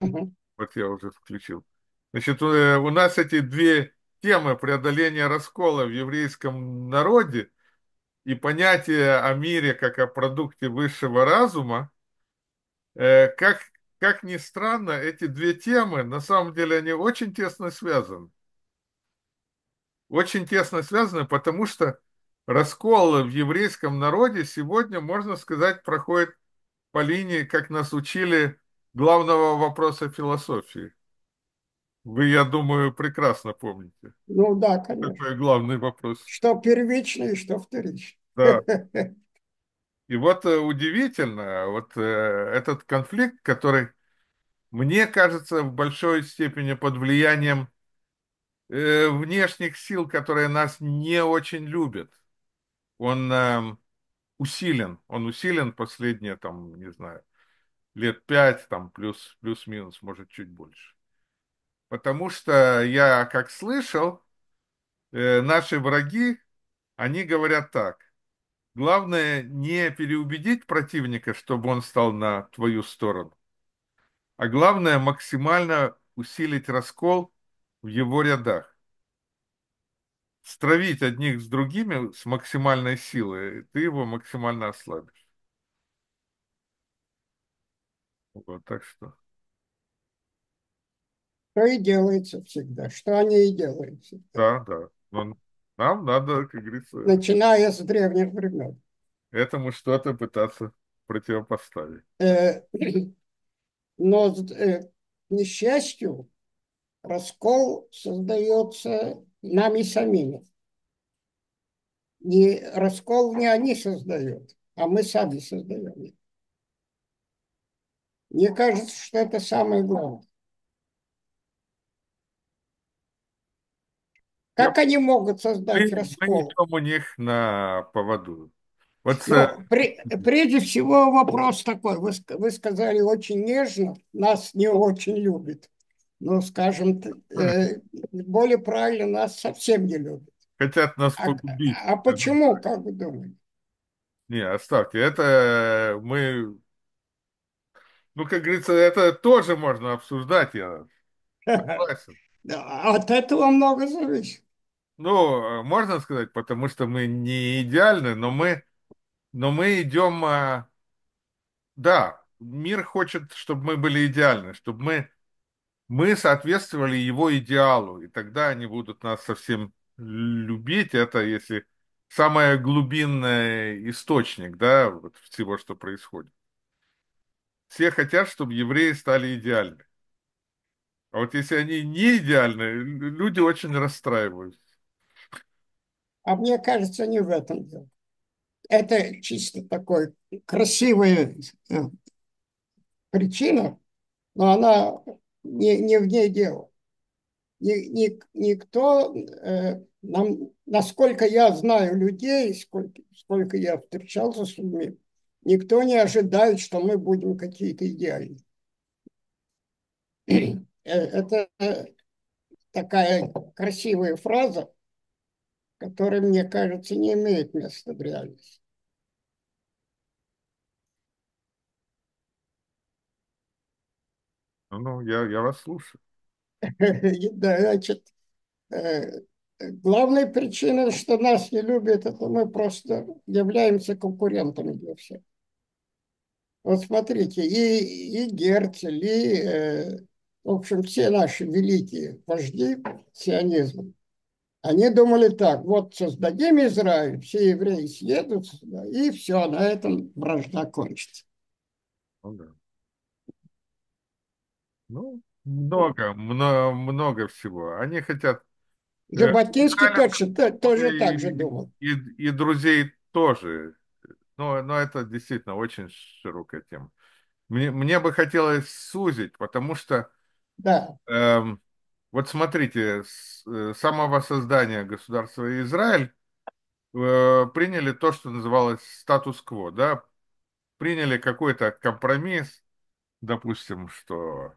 Вот я уже включил. Значит, э, у нас эти две темы преодоления раскола в еврейском народе и понятие о мире как о продукте высшего разума, э, как, как ни странно, эти две темы, на самом деле, они очень тесно связаны. Очень тесно связаны, потому что раскол в еврейском народе сегодня, можно сказать, проходит по линии, как нас учили, главного вопроса философии. Вы, я думаю, прекрасно помните. Ну да, конечно. Какой главный вопрос? Что первично и что вторично. Да. И вот э, удивительно, вот э, этот конфликт, который, мне кажется, в большой степени под влиянием э, внешних сил, которые нас не очень любят, он э, усилен, он усилен последние, там, не знаю, лет пять, там, плюс, плюс-минус, может, чуть больше. Потому что я, как слышал, э, наши враги, они говорят так. Главное не переубедить противника, чтобы он стал на твою сторону, а главное максимально усилить раскол в его рядах. Стравить одних с другими с максимальной силой, ты его максимально ослабишь. Вот так что. Что и делается всегда, что они и делают всегда. Да, да. Но нам надо, как говорится, Начиная с древних времен. этому что-то пытаться противопоставить. Э, Но, э, к несчастью, раскол создается нами самими. Не, раскол не они создают, а мы сами создаем. Мне кажется, что это самое главное. Я, Как они могут мы, создать мы раскол? идем у них на поводу. Вот э, Ну, при- прежде всего вопрос такой. Вы, вы сказали очень нежно, нас не очень любит. Ну, скажем, э, более правильно, нас совсем не любит. хотят нас А, погубить. а почему, как вы думаете? Не, оставьте. Это мы, ну, как говорится, это тоже можно обсуждать, я согласен. От этого много зависит. Ну, можно сказать, потому что мы не идеальны, но мы, но мы идем, а, да, мир хочет, чтобы мы были идеальны, чтобы мы, мы соответствовали его идеалу, и тогда они будут нас совсем любить. Это если самый глубинный источник, да, вот всего, что происходит. Все хотят, чтобы евреи стали идеальны. А вот если они не идеальны, люди очень расстраиваются. А мне кажется, не в этом дело. Это чисто такой красивая э, причина, но она не, не в ней дело. Ни- ни- никто, э, нам, насколько я знаю людей, сколько, сколько я встречался с людьми, никто не ожидает, что мы будем какие-то идеальные. Э, Это такая красивая фраза, которая, мне кажется, не имеет места в реальности. Ну, я, я вас слушаю. Да, Значит, э, главная причина, что нас не любят, это мы просто являемся конкурентами для всех. Вот смотрите, и, и Герцель, и, э, в общем, все наши великие вожди сионизма, они думали так, вот создадим Израиль, все евреи съедут сюда, и все, на этом вражда кончится. Ну, да. Ну, много, много, много всего. Они хотят э, Жаботинский Израиля точно, то- тоже так же и, думал. и, и друзей тоже. Но, но это действительно очень широкая тема. Мне, мне бы хотелось сузить, потому что Да, эм, вот смотрите, с э, самого создания государства Израиль э, приняли то, что называлось статус-кво, да, приняли какой-то компромисс, допустим, что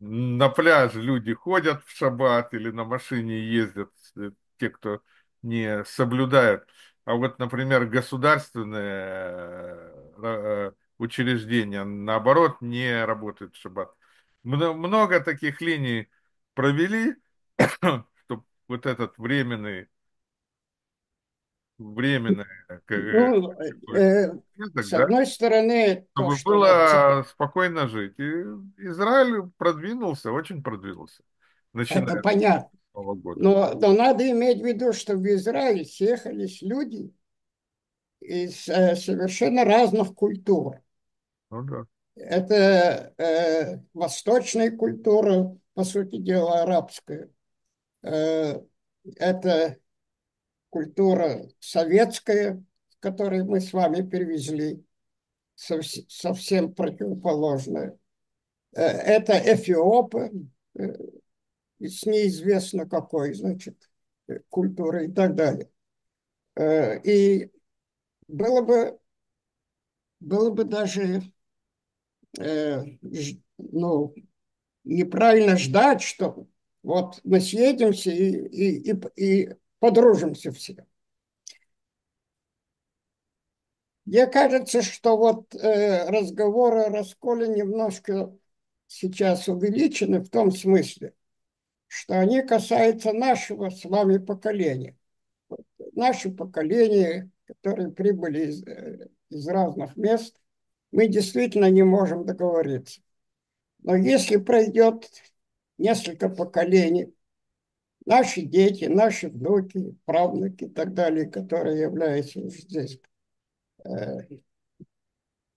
на пляже люди ходят в шаббат или на машине ездят, э, те, кто не соблюдает. А вот, например, государственные э, учреждения, наоборот, не работает в шаббат. Мно- Много таких линий провели, чтобы вот этот временный, э, Ну, э, порядок, с да, одной стороны, то, чтобы что ц- было спокойно жить. И Израиль продвинулся, очень продвинулся, это начиная с понятно. Нового года. Но, но надо иметь в виду, что в Израиль съехались люди из э, совершенно разных культур. Ну да. Это э, восточная культура, по сути дела, арабская. Э, это культура советская, которую мы с вами перевезли, совс- совсем противоположная. Э, это эфиопы, э, с неизвестно какой, значит, э, культуры и так далее. Э, И было бы, было бы даже э, ну, неправильно ждать, что вот мы съедемся и, и, и, и подружимся все. Мне кажется, что вот э, разговоры о расколе немножко сейчас увеличены в том смысле, что они касаются нашего с вами поколения. Вот Наше поколение, которые прибыли из, э, из разных мест, мы действительно не можем договориться. Но если пройдет несколько поколений, наши дети, наши внуки, правнуки и так далее, которые являются уже здесь э,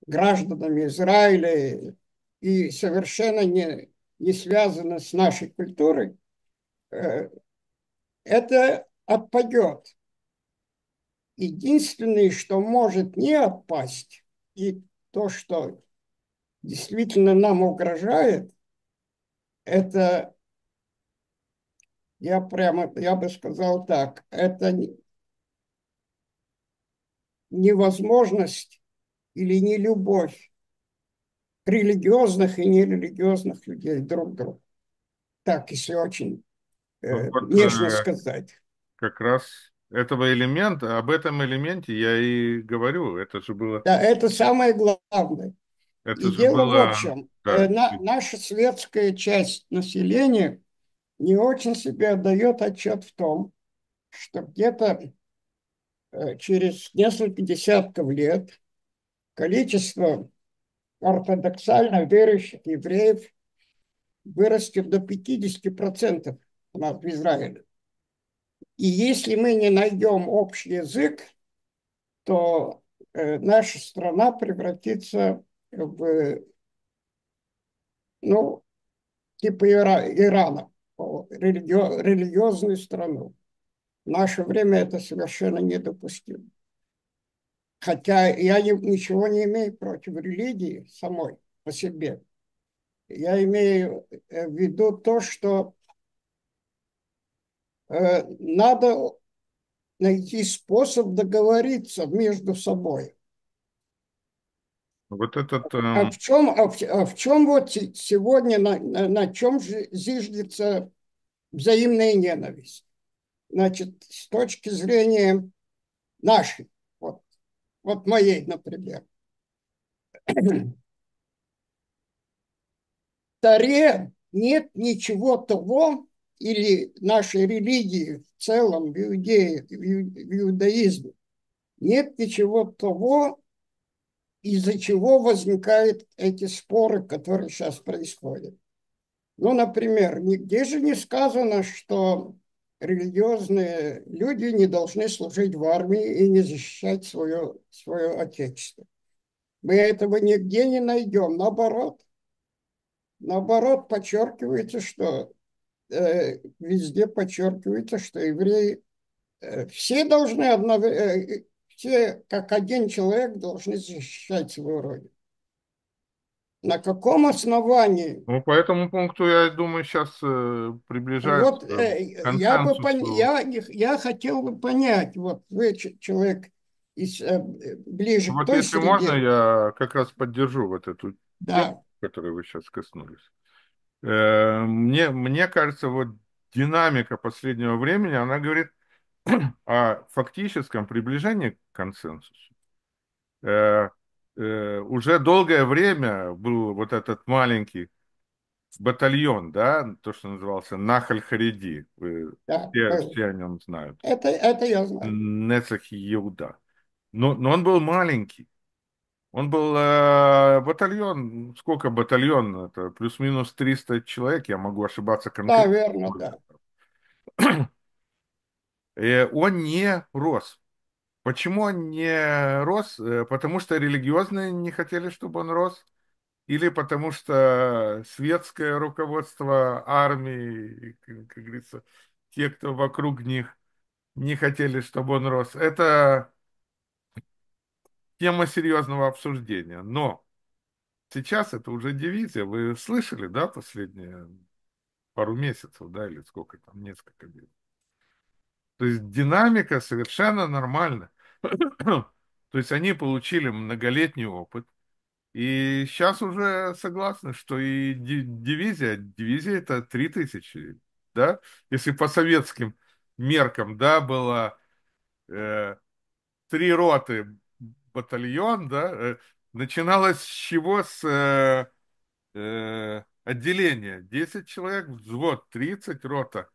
гражданами Израиля и совершенно не, не связаны с нашей культурой, э, это отпадет. Единственное, что может не отпасть, и то, что действительно нам угрожает, это, я прямо, я бы сказал так, это невозможность или не любовь религиозных и нерелигиозных людей друг к другу. Так, если очень э, вот нежно э, сказать. как раз этого элемента, об этом элементе я и говорю. Это же было, Да, это самое главное. это И же дело вот в было, чем. да, Э, на- наша светская часть населения не очень себе отдает отчет в том, что где-то э, через несколько десятков лет количество ортодоксально верующих евреев вырастет до 50% у нас в Израиле. И если мы не найдем общий язык, то э, наша страна превратится в, ну, типа Ира- Ирана, религиозную страну. В наше время это совершенно недопустимо. Хотя я не- ничего не имею против религии самой по себе. Я имею э, в виду то, что э, надо найти способ договориться между собой. вот этот, А эм, в чем, а в, а в чем вот се- сегодня, на, на, на чем же зиждется взаимная ненависть? Значит, с точки зрения нашей, вот, моей, например. В Таре нет ничего того, или нашей религии в целом, в, иудее, в иудаизме, нет ничего того, из-за чего возникают эти споры, которые сейчас происходят. Ну, например, нигде же не сказано, что религиозные люди не должны служить в армии и не защищать свое, свое отечество. Мы этого нигде не найдем. Наоборот, наоборот, подчеркивается, что э, везде подчеркивается, что евреи э, все должны одно, э, все как один человек должны защищать свою родину. На каком основании? ну, по этому пункту, я думаю, сейчас приближаются Вот к э, я бы пон- я, я хотел бы понять, вот вы человек из, э, ближе к Вот той если можно, среде, я как раз поддержу вот эту да, тему, которой вы сейчас коснулись. Э, Мне, мне кажется, вот динамика последнего времени, она говорит о фактическом приближении к консенсусу. Э, э, уже долгое время был вот этот маленький батальон, да, то, что назывался Нахаль Хариди. Да, все, был. все о нем знают. Это, это я знаю. Нецах Иуда. Но, но он был маленький. Он был э, батальон, сколько батальон? Это плюс-минус 300 человек, я могу ошибаться Да, конкретно. верно, да. Э, он не рос. Почему он не рос? Э, Потому что религиозные не хотели, чтобы он рос. Или потому что светское руководство армии, как, как говорится, те, кто вокруг них, не хотели, чтобы он рос. Это тема серьезного обсуждения. Но сейчас это уже дивизия. Вы слышали, да, последние пару месяцев, да, или сколько там, несколько лет. То есть динамика совершенно нормальна. То есть они получили многолетний опыт. И сейчас уже согласны, что и ди- дивизия, дивизия это 3000, да? Если по советским меркам, да, было э, три роты, батальон, да, э, начиналось с чего? С э, э, отделения. 10 человек, взвод 30, рота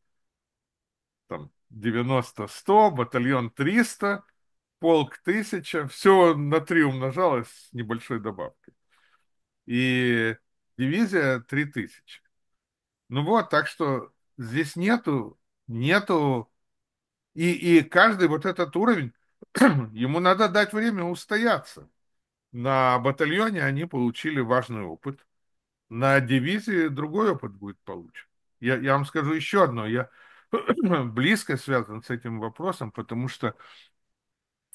там 90-100, батальон 300, полк 1000, все на 3 умножалось с небольшой добавкой. И дивизия 3000. Ну вот, так что здесь нету, нету, и, и каждый вот этот уровень, ему надо дать время устояться. На батальоне они получили важный опыт, на дивизии другой опыт будет получен. Я, я вам скажу еще одно, я близко связан с этим вопросом, потому что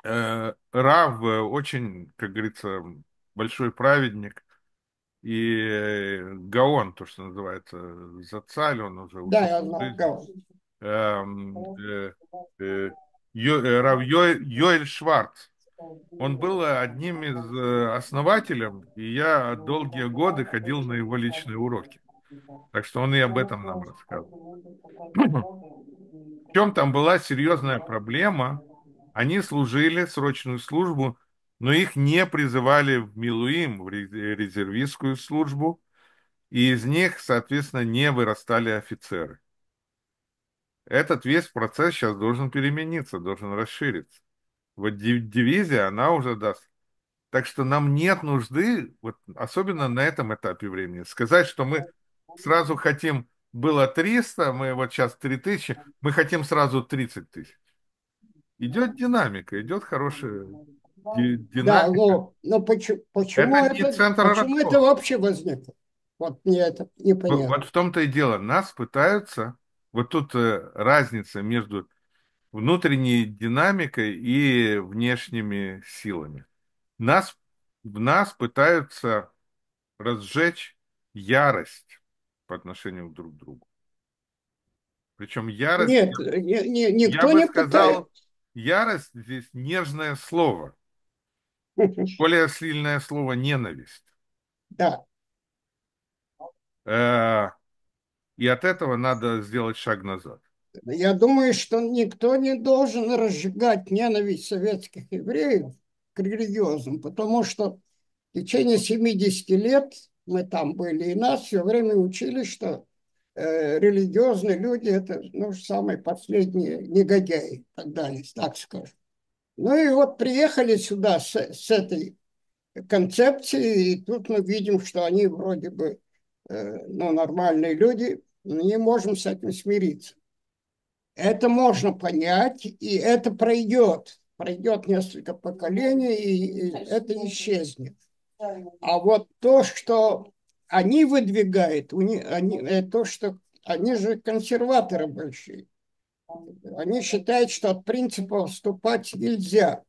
э, Рав э, очень, как говорится, большой праведник, и э, Гаон, то, что называется, Зацаль, он уже Да, я знаю. Эм, э, э, Йо- э, Рав Йо- Йоэль Шварц. Он был одним из э, основателей, и я долгие годы ходил на его личные уроки. Так что он и об этом нам рассказывал. В чем там была серьезная проблема? Они служили срочную службу, но их не призывали в Милуим, в ре- резервистскую службу, и из них, соответственно, не вырастали офицеры. Этот весь процесс сейчас должен перемениться, должен расшириться. Вот ди- дивизия, она уже даст. Так что нам нет нужды, вот особенно на этом этапе времени, сказать, что мы сразу хотим, было 300, мы вот сейчас 3000, мы хотим сразу 30 тысяч. Идет динамика, идет хорошая ди- Да, динамика. но, но почему, почему Это не это, центр почему это вообще возникло? Вот мне это Вот непонятно. вот в том-то и дело. Нас пытаются, вот тут э, разница между внутренней динамикой и внешними силами. Нас, в нас пытаются разжечь ярость по отношению друг к другу. Причем ярость, Нет, ни- я никто бы не сказал, ярость здесь нежное слово. Более сильное слово ненависть. Да, Э, И от этого надо сделать шаг назад. я думаю, что никто не должен разжигать ненависть советских евреев к религиозным, потому что в течение 70 лет мы там были, и нас все время учили, что э, религиозные люди это ну, самые последние негодяи и так далее, так скажем. Ну и вот приехали сюда с, с этой концепцией, и тут мы видим, что они вроде бы э, ну, нормальные люди, не можем с этим смириться. Это можно понять, и это пройдет. Пройдет несколько поколений, и, и это исчезнет. А вот то, что они выдвигают, у них, они, э, то, что они же консерваторы большие. Они считают, что от принципа вступать нельзя.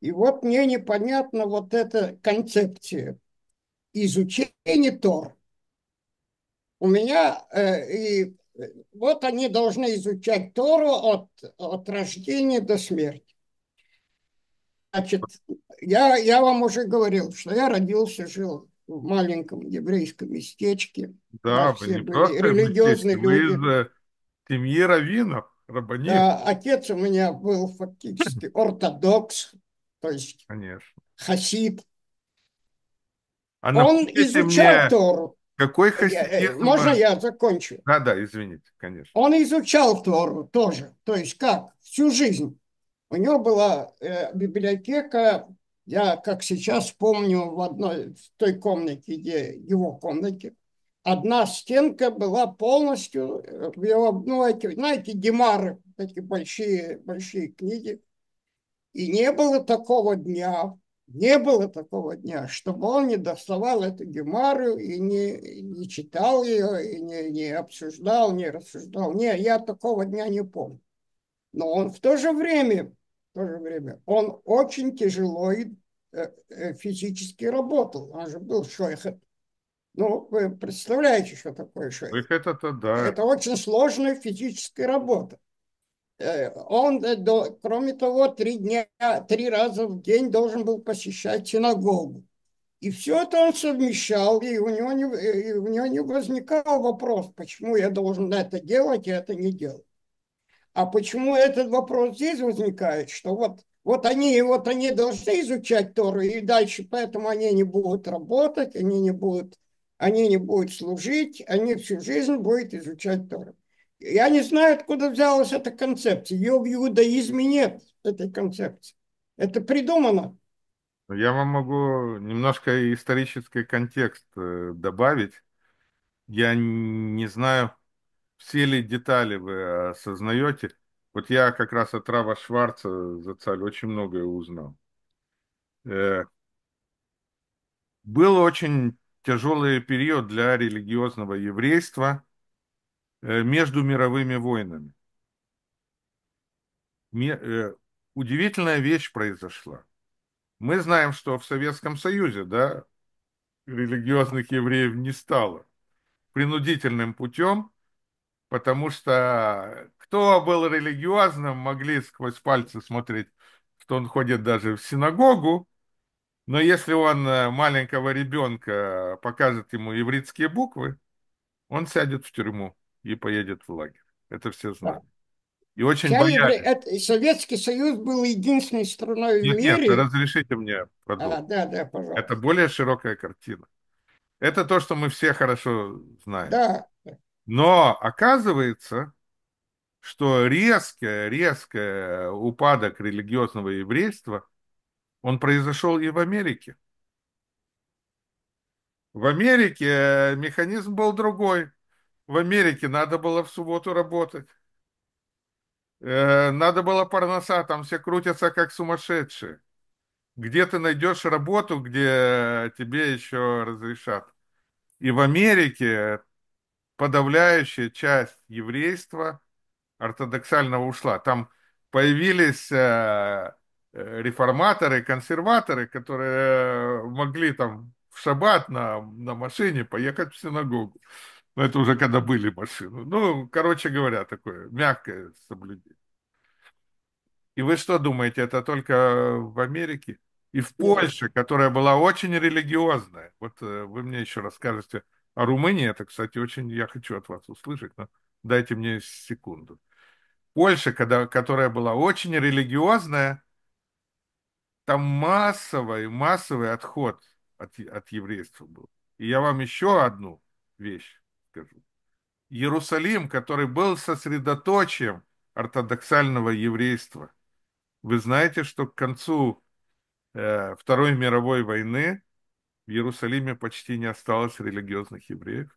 И вот мне непонятна вот эта концепция изучения Тор. У меня э, и вот они должны изучать Тору от, от рождения до смерти. Значит, я, я вам уже говорил, что я родился, жил в маленьком еврейском местечке. Да, вы не просто религиозные местечки, вы люди. из э, семьи раввинов, рабанит, Да, отец у меня был фактически ортодокс, то есть конечно. хасид. А Он изучал мне, Тору. какой Я- э, хасидизм... Можно я закончу? Да, да, извините, конечно. Он изучал Тору тоже. То есть как? Всю жизнь. У него была э, библиотека, я как сейчас помню, в одной, в той комнате, где его комнате, одна стенка была полностью, э, в его, ну, эти, знаете, гемары, эти большие, большие книги. И не было такого дня, не было такого дня, чтобы он не доставал эту гемару и не, не читал ее, и не, не обсуждал, не рассуждал. Не, я такого дня не помню. Но он в то же время, в то же время, он очень тяжело и э, э, физически работал. Он же был шойхет. Ну, вы представляете, что такое шойхет? Это-то да. Это очень сложная физическая работа. Э, Он, кроме того, три дня, три раза в день должен был посещать синагогу. И все это он совмещал, и у него не, и у него не возникал вопрос, почему я должен это делать, и это не делать. А почему этот вопрос здесь возникает, что вот, вот они, вот они должны изучать Тору, и дальше поэтому они не будут работать, они не будут, они не будут служить, они всю жизнь будут изучать Тору. Я не знаю, откуда взялась эта концепция. Ее в иудаизме нет, этой концепции. Это придумано. Я вам могу немножко исторический контекст э, добавить. Я не знаю, все ли детали вы осознаете. Вот я как раз от Рава Шварца за царь очень многое узнал. Э, Был очень тяжелый период для религиозного еврейства э, между мировыми войнами. Ме- э, Удивительная вещь произошла. Мы знаем, что в Советском Союзе, да, религиозных евреев не стало принудительным путем, потому что кто был религиозным, могли сквозь пальцы смотреть, что он ходит даже в синагогу, но если он э, маленького ребенка покажет ему еврейские буквы, он сядет в тюрьму и поедет в лагерь. Это все знают. И очень Вся евре- боялись. это- Советский Союз был единственной страной в Нет, нет, мире. разрешите мне А, продолжить. да, да, Это пожалуйста. более широкая картина. Это то, что мы все хорошо знаем. Да, Но оказывается, что резкий, резкий упадок религиозного еврейства, он произошел и в Америке. В Америке механизм был другой. В Америке надо было в субботу работать. Э, Надо было парноса, там все крутятся как сумасшедшие. Где ты найдешь работу, где тебе еще разрешат? И в Америке подавляющая часть еврейства ортодоксального ушла. Там появились э, э, реформаторы, консерваторы, которые могли там в шаббат на, на машине поехать в синагогу. Но это уже когда были машины. Ну, короче говоря, такое мягкое соблюдение. И вы что думаете, это только в Америке? И в. Польше, которая была очень религиозная. Вот э, вы мне еще расскажете о Румынии. Это, кстати, очень я хочу от вас услышать, но дайте мне секунду. Польша, когда, которая была очень религиозная, там массовый, массовый отход от, от еврейства был. И я вам еще одну вещь скажу. Иерусалим, который был сосредоточием ортодоксального еврейства. Вы знаете, что к концу э, Второй мировой войны в Иерусалиме почти не осталось религиозных евреев?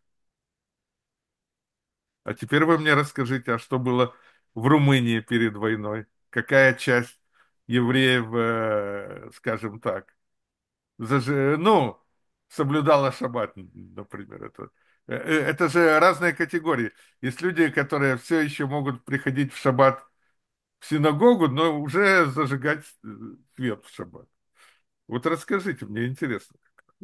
А теперь вы мне расскажите, а что было в Румынии перед войной? Какая часть евреев, э, скажем так, зажи- ну, соблюдала шаббат, например. Это, э, э, это же разные категории. Есть люди, которые все еще могут приходить в шаббат в синагогу, но уже зажигать свет в шаббат. Вот расскажите, мне интересно.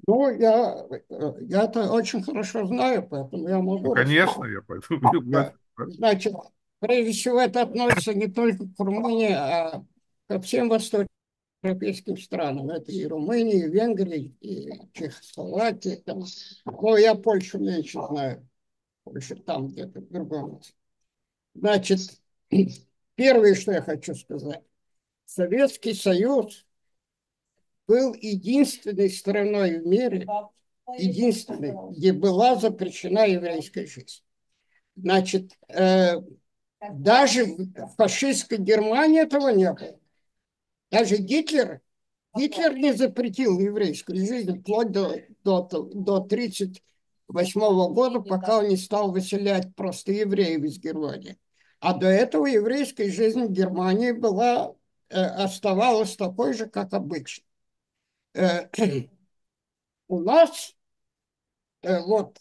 Ну, я, э, я это очень хорошо знаю, поэтому я Ну, могу конечно, рассказать. я. Да. Значит, прежде всего это относится не только к Румынии, а ко всем восточноевропейским странам. Это и Румыния, и Венгрия, и Чехословакия. Там. Но я Польшу меньше знаю. Польша там где-то в другом. Значит, первое, что я хочу сказать. Советский Союз был единственной страной в мире, единственной, где была запрещена еврейская жизнь. Значит, э, даже в фашистской Германии этого не было. Даже Гитлер, Гитлер не запретил еврейскую жизнь вплоть до, до, до 1938 года, пока он не стал выселять просто евреев из Германии. А до этого еврейская жизнь в Германии была, э, оставалась такой же, как обычно. Э, у нас, э, вот,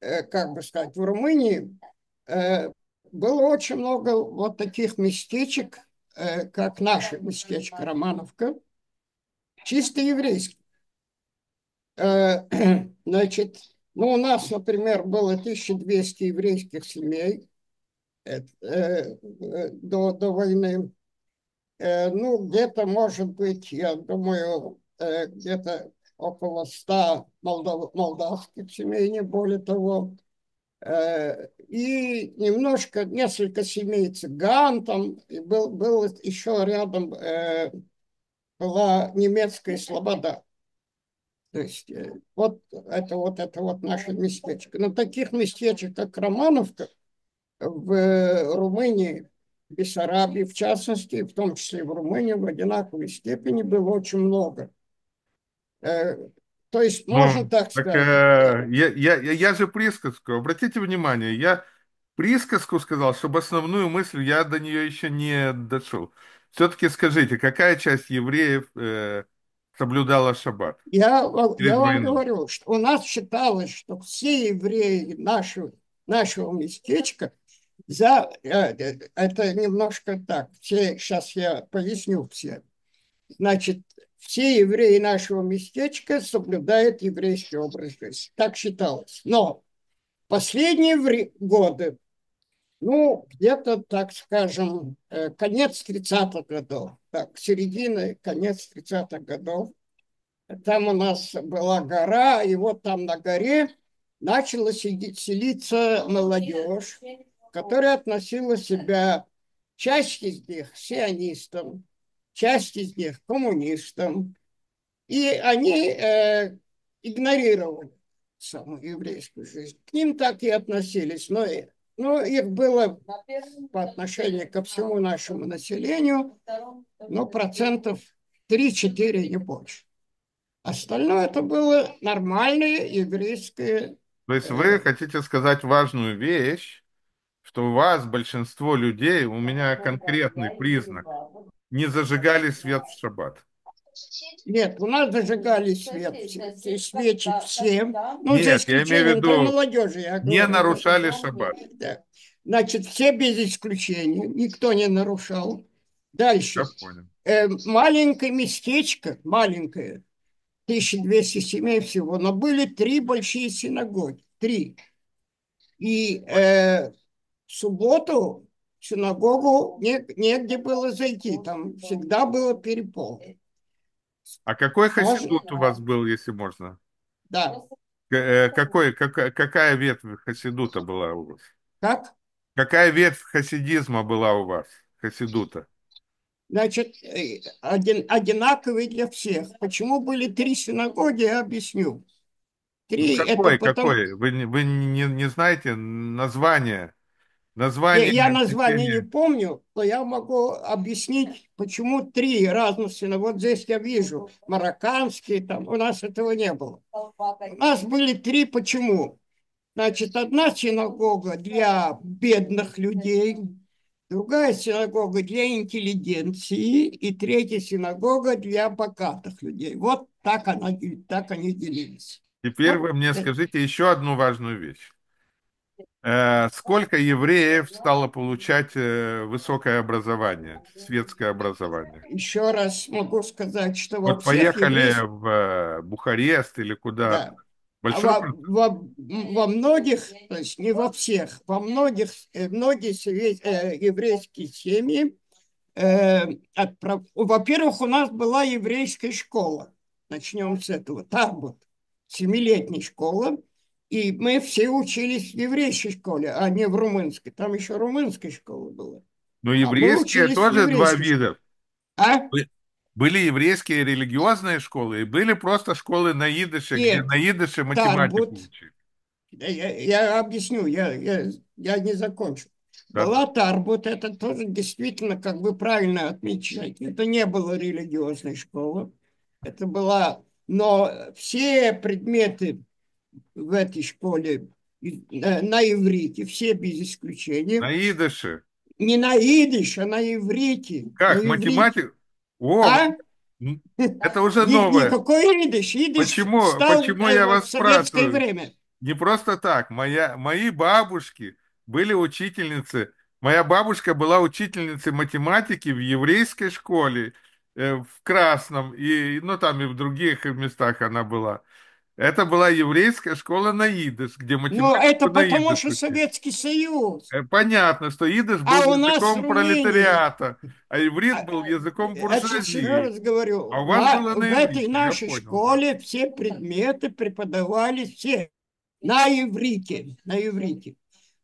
э, как бы сказать, в Румынии было очень много вот таких местечек, как наше местечко Романовка, чисто еврейских. Значит, ну, у нас, например, было 1200 еврейских семей до, до войны. Ну, где-то, может быть, я думаю, где-то около 100 молдав, молдавских семей, не более того. Э, и немножко, несколько семей цыган там, и был, был еще рядом э, была немецкая слобода. То есть э, вот это вот это вот наше местечко. Но таких местечек, как Романовка, в Румынии, в Бессарабии, в частности, в том числе и в Румынии, в одинаковой степени было очень много. То есть, можно ну, так, так сказать. Э, я, я, я же присказку, обратите внимание, я присказку сказал, чтобы основную мысль я до нее еще не дошел. Все-таки скажите, какая часть евреев э, соблюдала шаббат? Я, я вам говорю, что у нас считалось, что все евреи нашего, нашего местечка за э, э, это немножко так. Все, сейчас я поясню все. Значит, все евреи нашего местечка соблюдают еврейский образ жизни. Так считалось. Но последние годы, ну, где-то, так скажем, э, конец 30-х годов, так, середина, конец 30-х годов, там у нас была гора, и вот там на горе начала селиться молодежь, которая относила себя, часть из них, сионистам, часть из них коммунистам, и они э, игнорировали самую еврейскую жизнь. К ним так и относились, но, но их было по отношению ко всему нашему населению, ну, процентов 3-4, не больше. Остальное это было нормальное еврейское. То есть вы э, хотите сказать важную вещь, что у вас большинство людей, у меня конкретный признак, не зажигали свет в шаббат. Нет, у нас зажигали свет, свечи всем. Ну, Нет, я имею в виду, молодежи, я говорю, не нарушали шаббат. Да. Значит, все без исключения, никто не нарушал. Дальше. Э, маленькое местечко, маленькое, 1200 семей всего, но были три большие синагоги, три. И э, в субботу синагогу не, негде было зайти, там всегда было переполнено. А какой хасидут у вас был, если можно? Да. Э, какой, какая, какая ветвь хасидута была у вас? Как? Какая ветвь хасидизма была у вас, хасидута? Значит, э, один, одинаковый для всех. Почему были три синагоги, я объясню. Три, ну, какой, это потом... какой? Вы, вы не, не знаете название? Название... Я, название не помню, но я могу объяснить, почему три разности. Вот здесь я вижу марокканские, там у нас этого не было. У нас были три, почему? Значит, одна синагога для бедных людей, другая синагога для интеллигенции и третья синагога для богатых людей. Вот так, она, так они делились. Теперь вот. вы мне скажите еще одну важную вещь. Э, сколько евреев стало получать э, высокое образование, светское образование? Еще раз могу сказать, что вот поехали евреев... в э, Бухарест или куда? Да. Большой... Во, во, во многих, то есть не во всех, во многих, многие еврейские семьи, э, отправ... во-первых, у нас была еврейская школа, начнем с этого, там вот, семилетняя школа, и мы все учились в еврейской школе, а не в румынской. Там еще румынская школа была. Но еврейская а тоже два вида. А? Были еврейские религиозные школы и были просто школы на идыше, где на идыше математику Тарбут, учили. я, я объясню, я, я, я не закончу. Да? Была Тарбут, это тоже действительно, как вы правильно отмечаете, это не было религиозной школы, это была, но все предметы в этой школе на, на иврите, все без исключения. На идыше. Не на идиш, а на иврите. Как, на математик? О, А? это уже новое. Никакой идиш. Идиш Почему- стал почему э, я вас спрашиваю? время. Не просто так. Моя, мои бабушки были учительницы. Моя бабушка была учительницей математики в еврейской школе э, в Красном, и, ну, там и в других местах она была. Это была еврейская школа на идыш, где Ну, математику это потому идыш что. Советский Союз. Э, Понятно, что идыш был А у нас языком пролетариата, а иврит А, был языком еще буржуазии. раз говорю, А у вас на- было на в этой я нашей школе все предметы преподавались все на иврите, на иврите.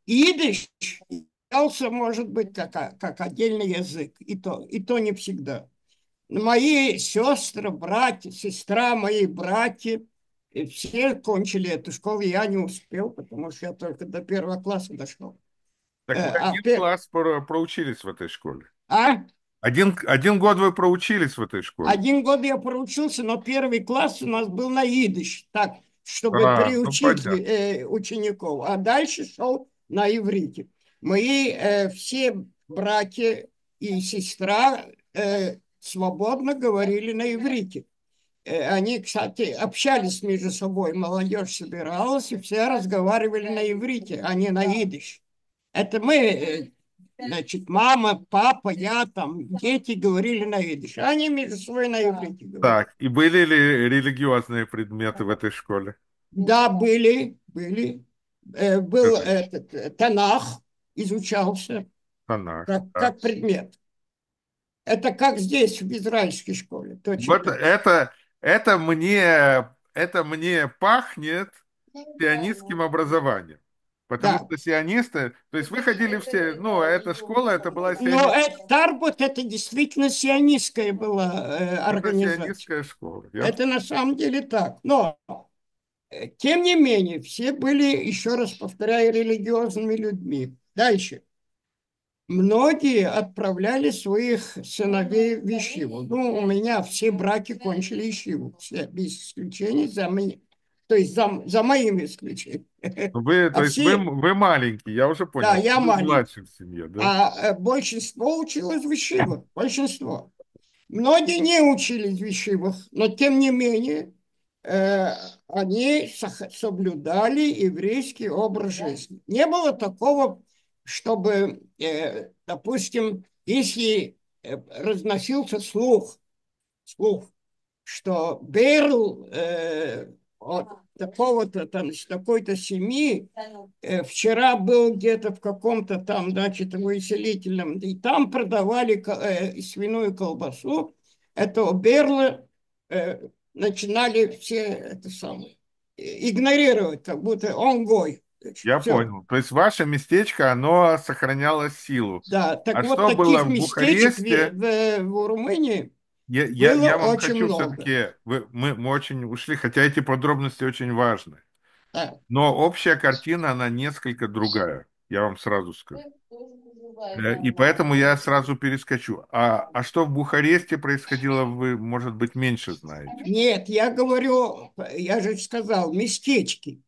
Идиш являлся, может быть, как, как отдельный язык, и то, и то не всегда. Мои сестры, братья, сестра, мои братья, и все кончили эту школу, я не успел, потому что я только до первого класса дошел. Так вы Э, а один пе- класс про- проучились в этой школе. А? Один, один год вы проучились в этой школе. Один год я проучился, но первый класс у нас был на идыш, так, чтобы А, ну, приучить понятно. э, учеников. А дальше шел на иврите. Мои э, все братья и сестра э, свободно говорили на иврите. Э, Они, кстати, общались между собой, молодежь собиралась, и все разговаривали на иврите, а не на идыш. Это мы, э, значит, мама, папа, я там, дети говорили на идыш, а они между собой на иврите говорили. Так, и были ли религиозные предметы в этой школе? Да, были, были. Э, Был этот Танах, изучался Танах, как, да. как предмет. Это как здесь, в израильской школе. Точно Вот это, это мне, это мне пахнет сионистским образованием. Потому Да. что сионисты, то есть вы ходили все, ну, эта школа, это была Но сионистская, это, Тарбут это действительно сионистская была э, организация. сионистская школа. Я- Это на самом деле так. Но, э, тем не менее, все были, еще раз повторяю, религиозными людьми. Дальше. Многие отправляли своих сыновей в Ишиву. Ну, у меня все браки кончили Ишиву. Все, без исключения, за меня. То есть за, за моим исключением. Ну, Вы, то А есть все- вы, вы маленький, я уже понял. Да, я Вы маленький. младший в семье, да? А э, большинство училось в Ишивах. Большинство. Многие не учились в Ишивах, но тем не менее э, они соблюдали еврейский образ жизни. Не было такого, чтобы, э, допустим, если э, разносился слух, слух, что Берл э, от такого-то там, из такой-то семьи э, вчера был где-то в каком-то там, значит, выселительном, и там продавали э, свиную колбасу, этого Берла э, начинали все это самое э, игнорировать, как будто он гой. Я всё. понял. То есть ваше местечко, оно сохраняло силу. Да, так А вот что таких было в Бухаресте? в, в- в Румынии Я, я, Было я вам очень хочу все-таки, вы- мы, мы очень ушли, хотя эти подробности очень важны. да, Но общая картина, она несколько другая, я вам сразу скажу. Э, И поэтому я сразу перескочу. А, а что в Бухаресте происходило, вы, может быть, меньше знаете. Нет, я говорю, я же сказал, местечки.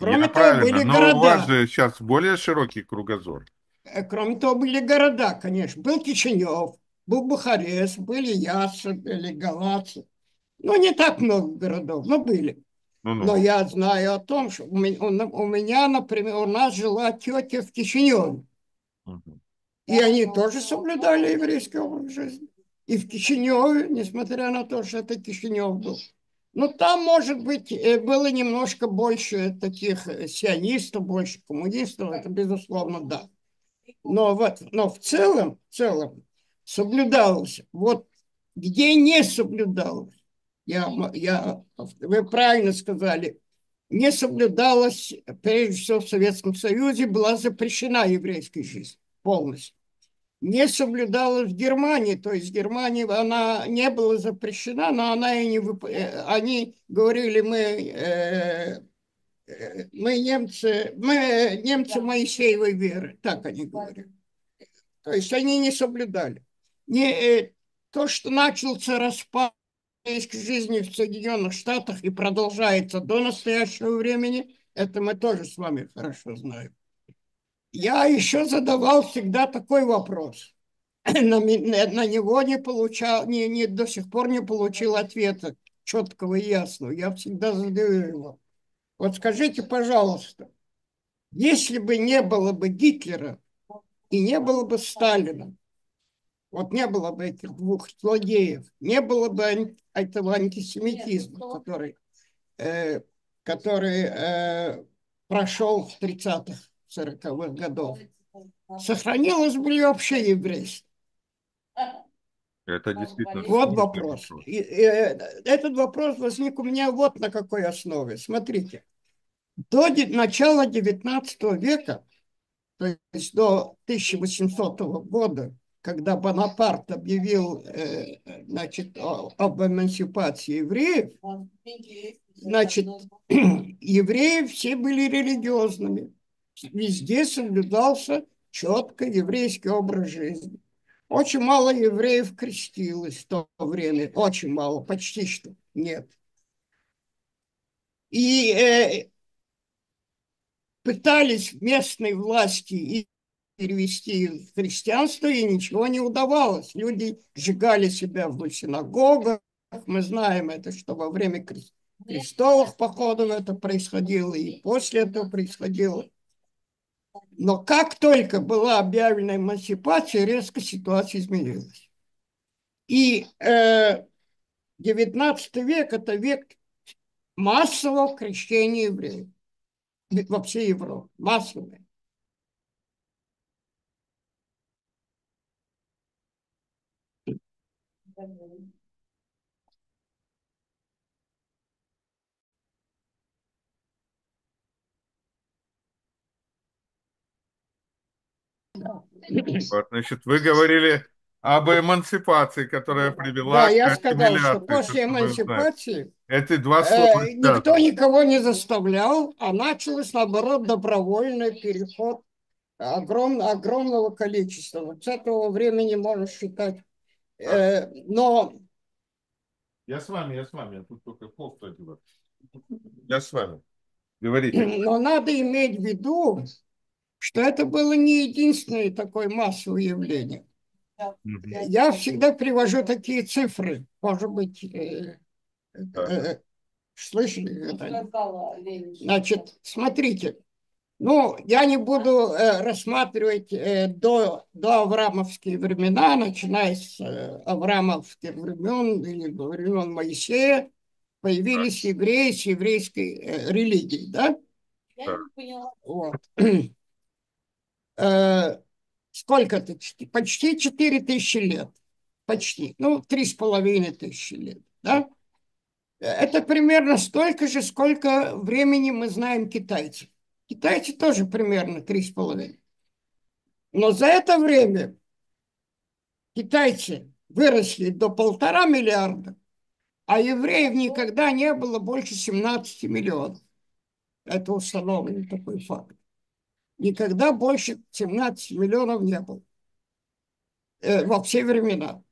Кроме того, правильно, были но города. у вас же сейчас более широкий кругозор. Э, Кроме того, были города, конечно. Был Кишинев, был Бухарест, были Ясы, были Галацы. Ну, не так много городов, но были. Ну-ну. Но я знаю о том, что у меня, у меня, например, у нас жила тетя в Кишиневе. Мгм. И они тоже соблюдали еврейский образ жизни. И в Кишиневе, несмотря на то, что это Кишинев был. Ну, там, может быть, э, было немножко больше таких э, сионистов, больше коммунистов, это безусловно, да. Но, вот, но в целом, в целом соблюдалось. Вот где не соблюдалось, я, я, вы правильно сказали, не соблюдалось, прежде всего, в Советском Союзе, была запрещена еврейская жизнь полностью. Не соблюдалась в Германии. То есть Германия, она не была запрещена, но она и не вып... Э, они говорили, мы, э, э, мы немцы, мы немцы Моисеевой веры, так они говорили. То есть они не соблюдали. Не, то, что начался распад жизни в Соединенных Штатах и продолжается до настоящего времени, это мы тоже с вами хорошо знаем. Я еще задавал всегда такой вопрос. На, на него не получал, не, не, до сих пор не получил ответа четкого и ясного. Я всегда задаю его. Вот скажите, пожалуйста, если бы не было бы Гитлера и не было бы Сталина, вот не было бы этих двух злодеев, не было бы этого антисемитизма, который, э, который э, прошел в 30-х, 40-х годов. Сохранилось бы ли вообще еврейство? Это действительно... Вот вопрос. вопрос. И, и, э, этот вопрос возник у меня вот на какой основе. Смотрите, до начала XIX века, то есть до 1800 года, когда Бонапарт объявил э, значит, об эмансипации евреев, значит, евреи все были религиозными. Везде соблюдался четко еврейский образ жизни. Очень мало евреев крестилось в то время, очень мало, почти что нет. И э, пытались местные власти перевести в христианство, и ничего не удавалось. Люди сжигали себя в синагогах. Мы знаем это, что во время крестовых походов это происходило, и после этого происходило. Но как только была объявлена эмансипация, резко ситуация изменилась. И э, 19 век – это век массового крещения евреев во всей Европе. Массовое. Вот, значит, вы говорили об эмансипации, которая привела да, к я сказал, что после эмансипации эти два слова э, никто никого не заставлял, а началось, наоборот, добровольный переход огром, огромного количества. Вот с этого времени можно считать. Э, но я с вами, я с вами. Я тут только кофту одеваю. Я с вами. Говорите. Но надо иметь в виду, что это было не единственное такое массовое явление. Я всегда привожу такие цифры. Может быть, э, э, слышали это? Значит, смотрите. Ну, я не буду э, рассматривать э, до, до Авраамовские времена, начиная с э, Авраамовских времен или времен Моисея, появились евреи с еврейской э, религией, да? Я не поняла. Вот. э, сколько-то? Почти 4 тысячи лет. Почти. Ну, три с половиной тысячи лет, да? Это примерно столько же, сколько времени мы знаем китайцев. Китайцы тоже примерно три с половиной. Но за это время китайцы выросли до полтора миллиарда, а евреев никогда не было больше 17 миллионов. Это установлен такой факт. Никогда больше 17 миллионов не было э, во все времена.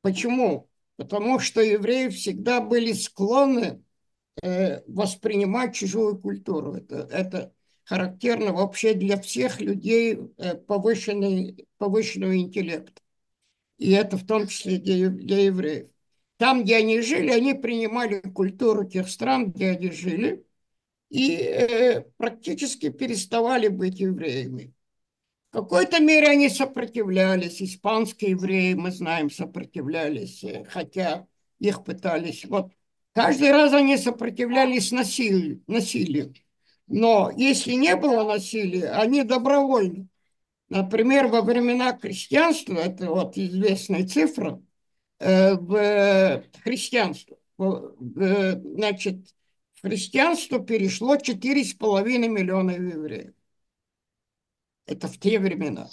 Почему? Потому что евреи всегда были склонны Э, воспринимать чужую культуру. Это, это характерно вообще для всех людей э, повышенный, повышенного интеллекта. И это в том числе для, для евреев. Там, где они жили, они принимали культуру тех стран, где они жили, и э, практически переставали быть евреями. В какой-то мере они сопротивлялись. Испанские евреи, мы знаем, сопротивлялись, э, хотя их пытались. Вот Каждый раз они сопротивлялись насилию, насилию. Но если не было насилия, они добровольно. Например, во времена крестьянства, это вот известная цифра, э, в христианство, значит, в христианство перешло 4,5 миллиона евреев. Это в те времена.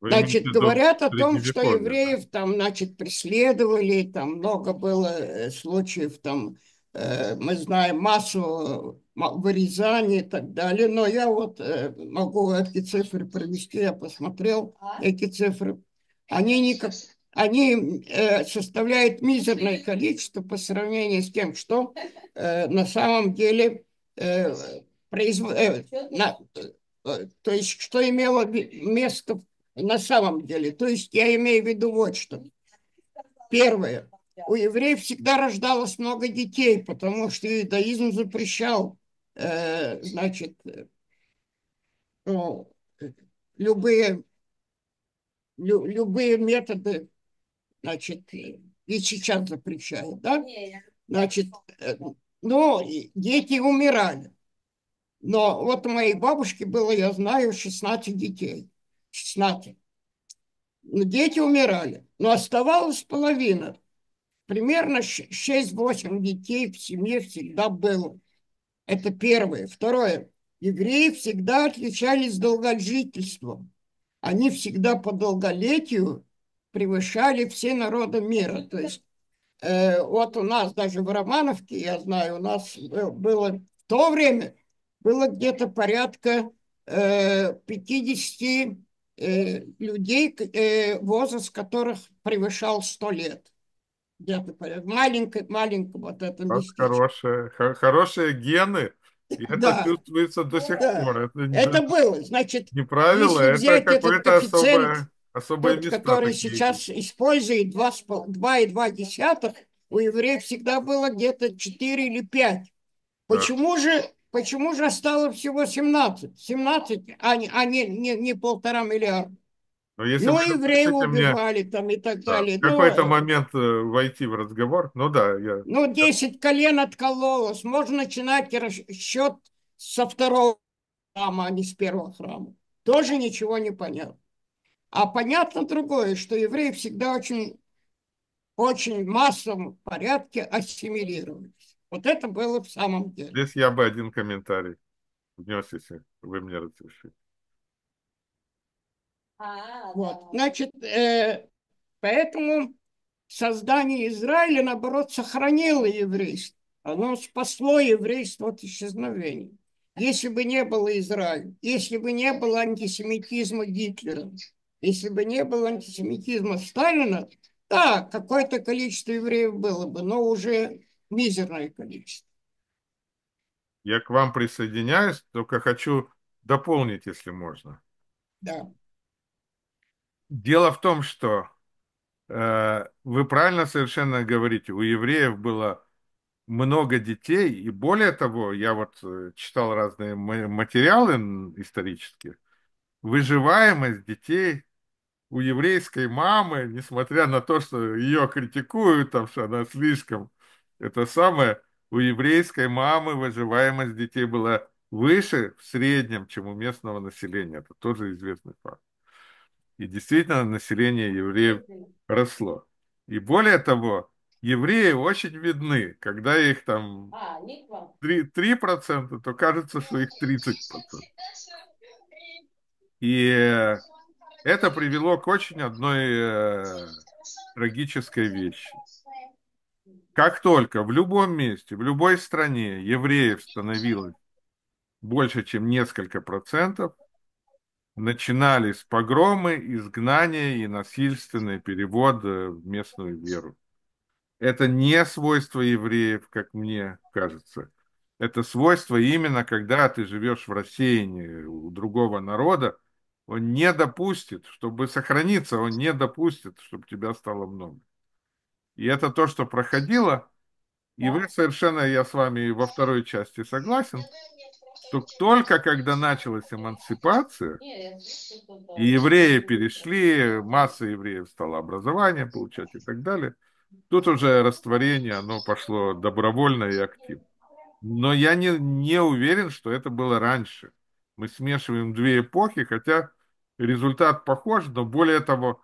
Вы Значит, говорят о том, что евреев там, значит, преследовали, там много было э, случаев, там, э, мы знаем массу вырезаний и так далее, но я вот э, могу эти цифры привести, я посмотрел эти цифры. Они никак, они э, составляют мизерное количество по сравнению с тем, что э, на самом деле э, произв... э, на, э, то есть что имело место на самом деле. То есть я имею в виду вот что. Первое. У евреев всегда рождалось много детей, потому что иудаизм запрещал, значит, ну, любые, лю, любые методы, значит, и сейчас запрещают, да? Значит, но дети умирали. Но вот у моей бабушки было, я знаю, 16 детей. 16. Но дети умирали. Но оставалась половина. Примерно 6-8 детей в семье всегда было. Это первое. Второе. Евреи всегда отличались долгожительством. Они всегда по долголетию превышали все народы мира. То есть э, вот у нас даже в Романовке, я знаю, у нас было в то время было где-то порядка э, 50 э, людей, э, возраст которых превышал 100 лет. Где-то маленькое, маленькое вот это местечко. Хорошие, хорошие гены. И это Да. чувствуется до сих Да. пор. Это, не- Это было, значит, не правило, если это коэффициент, особое, особое тот, места который такие сейчас использует 2,2 десятых, у евреев всегда было где-то 4 или 5. Да. Почему же, почему же стало всего 17? 17, а не, а не, не, не полтора миллиарда. Но если Ну, евреев разрешите мне, убивали там и так да, далее. в какой-то Ну, момент э, войти в разговор, ну да, я Ну, 10 колен откололось. Можно начинать счет со второго храма, а не с первого храма. Тоже ничего не понятно. А понятно другое, что евреи всегда очень, очень в массовом порядке ассимилировались. Вот это было в самом деле. здесь я бы один комментарий внес, если вы мне разрешите. Вот. Значит, э, поэтому создание Израиля, наоборот, сохранило еврейство. Оно спасло еврейство от исчезновения. Если бы не было Израиля, если бы не было антисемитизма Гитлера, если бы не было антисемитизма Сталина, да, какое-то количество евреев было бы, но уже мизерное количество. Я к вам присоединяюсь, только хочу дополнить, если можно. Да. Дело в том, что э, вы правильно совершенно говорите, у евреев было много детей, и более того, я вот э, читал разные ма- материалы исторические, выживаемость детей у еврейской мамы, несмотря на то, что ее критикуют, там, что она слишком, это самое, у еврейской мамы выживаемость детей была выше в среднем, чем у местного населения. Это тоже известный факт. И действительно, население евреев росло. И более того, евреи очень видны. Когда их там 3%, 3% то кажется, что их 30%. И это привело к очень одной э, трагической вещи. Как только в любом месте, в любой стране евреев становилось больше, чем несколько процентов, начинались погромы, изгнания и насильственный перевод э, в местную веру. Это не свойство евреев, как мне кажется. Это свойство именно, когда ты живешь в рассеянии у другого народа, он не допустит, чтобы сохраниться, он не допустит, чтобы тебя стало много. И это то, что проходило. И вы совершенно, я с вами во второй части согласен, что только когда началась эмансипация, и евреи перешли, масса евреев стала образование получать и так далее, тут уже растворение, оно пошло добровольно и активно. Но я не, не уверен, что это было раньше. Мы смешиваем две эпохи, хотя результат похож, но более того,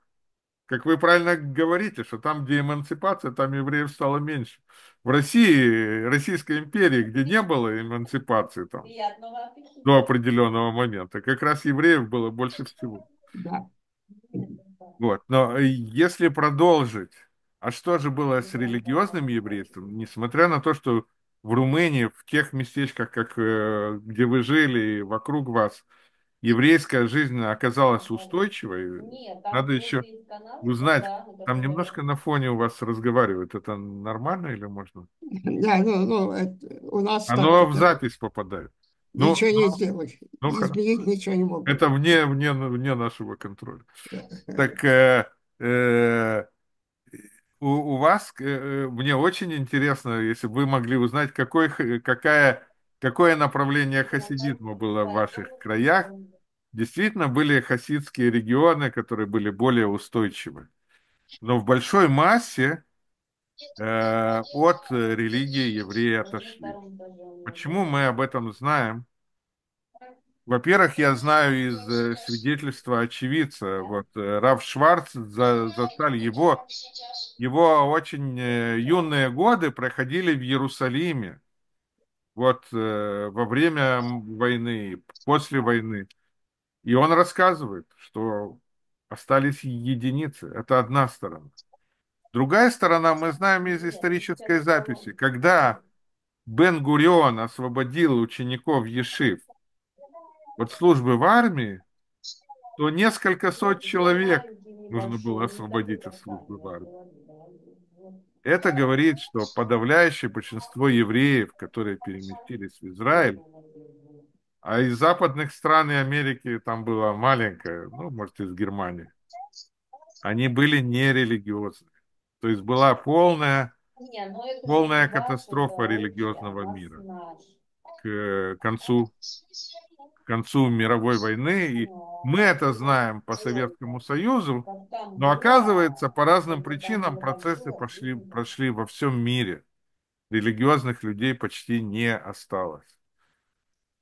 как вы правильно говорите, что там, где эмансипация, там евреев стало меньше. В России, Российской империи, где не было эмансипации там, до определенного момента, как раз евреев было больше всего. Да. Вот. Но если продолжить, а что же было с религиозным еврейством, несмотря на то, что в Румынии, в тех местечках, как, э, где вы жили, и вокруг вас, еврейская жизнь оказалась устойчивой, Нет, там надо еще канал, узнать, да, ну, там немножко на фоне у вас разговаривают, это нормально или можно? Да, ну, ну, это у нас Оно в это запись попадает. Ну, ничего не ну, сделаешь. ну, хорошо. Изменить ничего не могут. Это вне, вне, вне нашего контроля. Да. Так э, э, у, у вас, э, э, мне очень интересно, если бы вы могли узнать, какой, какая, какое направление хасидизма было в ваших краях. Действительно, были хасидские регионы, которые были более устойчивы. Но в большой массе э, от э, религии евреи отошли. Почему мы об этом знаем? Во-первых, я знаю из э, свидетельства очевидца, вот э, Рав Шварц за, его, его очень юные годы проходили в Иерусалиме, вот во время войны, после войны. И он рассказывает, что остались единицы. Это одна сторона. Другая сторона, мы знаем из исторической записи, когда Бен-Гурион освободил учеников Ешив от службы в армии, то несколько сот человек нужно было освободить от службы в армии. Это говорит, что подавляющее большинство евреев, которые переместились в Израиль, а из западных стран и Америки там было маленькое, ну, может, из Германии, они были нерелигиозны. То есть была полная, Не, ну полная катастрофа религиозного мира к э, концу, к концу мировой войны. И Но мы это знаем по Советскому Союзу, но оказывается, по разным причинам процессы пошли, прошли во всем мире. Религиозных людей почти не осталось.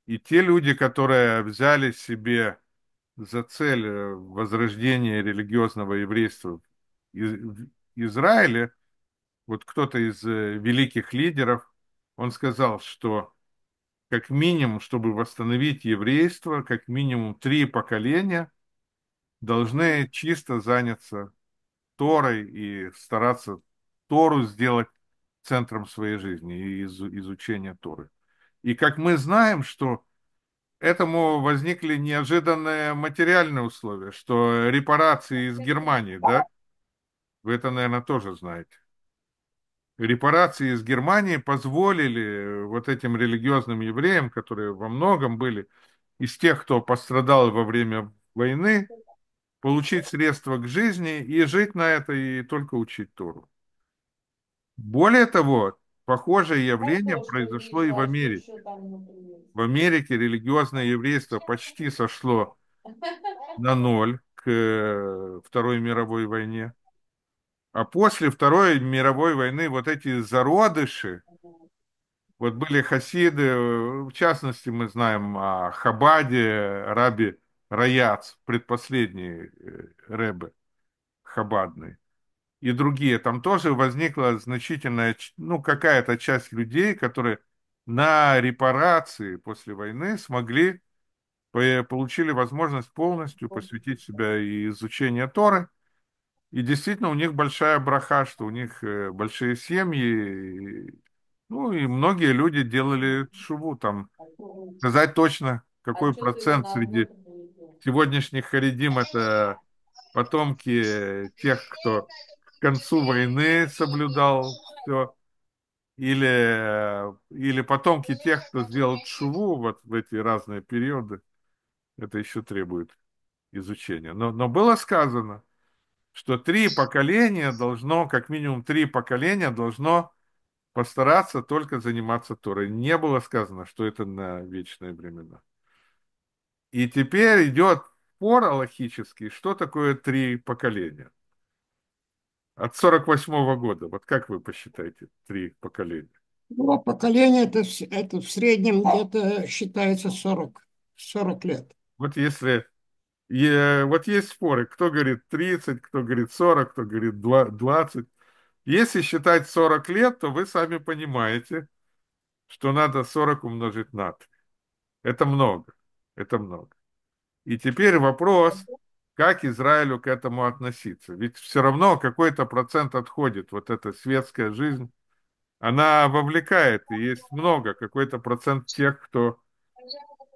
И те люди, которые взяли себе за цель э, возрождение религиозного еврейства в Израиле, вот кто-то из э, великих лидеров, он сказал, что как минимум, чтобы восстановить еврейство, как минимум три поколения должны чисто заняться Торой и стараться Тору сделать центром своей жизни и из- изучения Торы. И как мы знаем, что этому возникли неожиданные материальные условия, что репарации из Германии, да, вы это, наверное, тоже знаете. Репарации из Германии позволили вот этим религиозным евреям, которые во многом были из тех, кто пострадал во время войны, получить средства к жизни и жить на это и только учить Тору. Более того, похожее явление Хорошо, что произошло и в Америке. В Америке религиозное еврейство почти сошло на ноль к э, Второй мировой войне. А после Второй мировой войны вот эти зародыши, вот были хасиды, э, в частности, мы знаем о Хабаде, Раби Раяц, предпоследний э, Ребе Хабадный, и другие. Там тоже возникла значительная, ну, какая-то часть людей, которые на репарации после войны смогли, по- получили возможность полностью посвятить себя и изучению Торы, И действительно у них большая браха, что у них э, большие семьи. Ну и многие люди делали шуву. Там А сказать точно, а какой его процент среди сегодняшних харидим это потомки тех, кто концу войны соблюдал все, или, или потомки тех, кто сделал шуву вот в эти разные периоды. Это еще требует изучения. Но, но было сказано, что три поколения должно, как минимум три поколения должно постараться только заниматься Торой. Не было сказано, что это на вечные времена. И теперь идет спор аллахический, что такое три поколения. От сорок восьмого года. Вот как вы посчитаете три поколения? Два поколения это, в- это в среднем где-то считается 40, 40 лет. Вот если... е- Вот есть споры, кто говорит 30, кто говорит 40, кто говорит два- 20. Если считать 40 лет, то вы сами понимаете, что надо 40 умножить на 3. Это много. Это много. И теперь вопрос, как Израилю к этому относиться. Ведь все равно какой-то процент отходит. Вот эта светская жизнь, она вовлекает, и есть много, какой-то процент тех, кто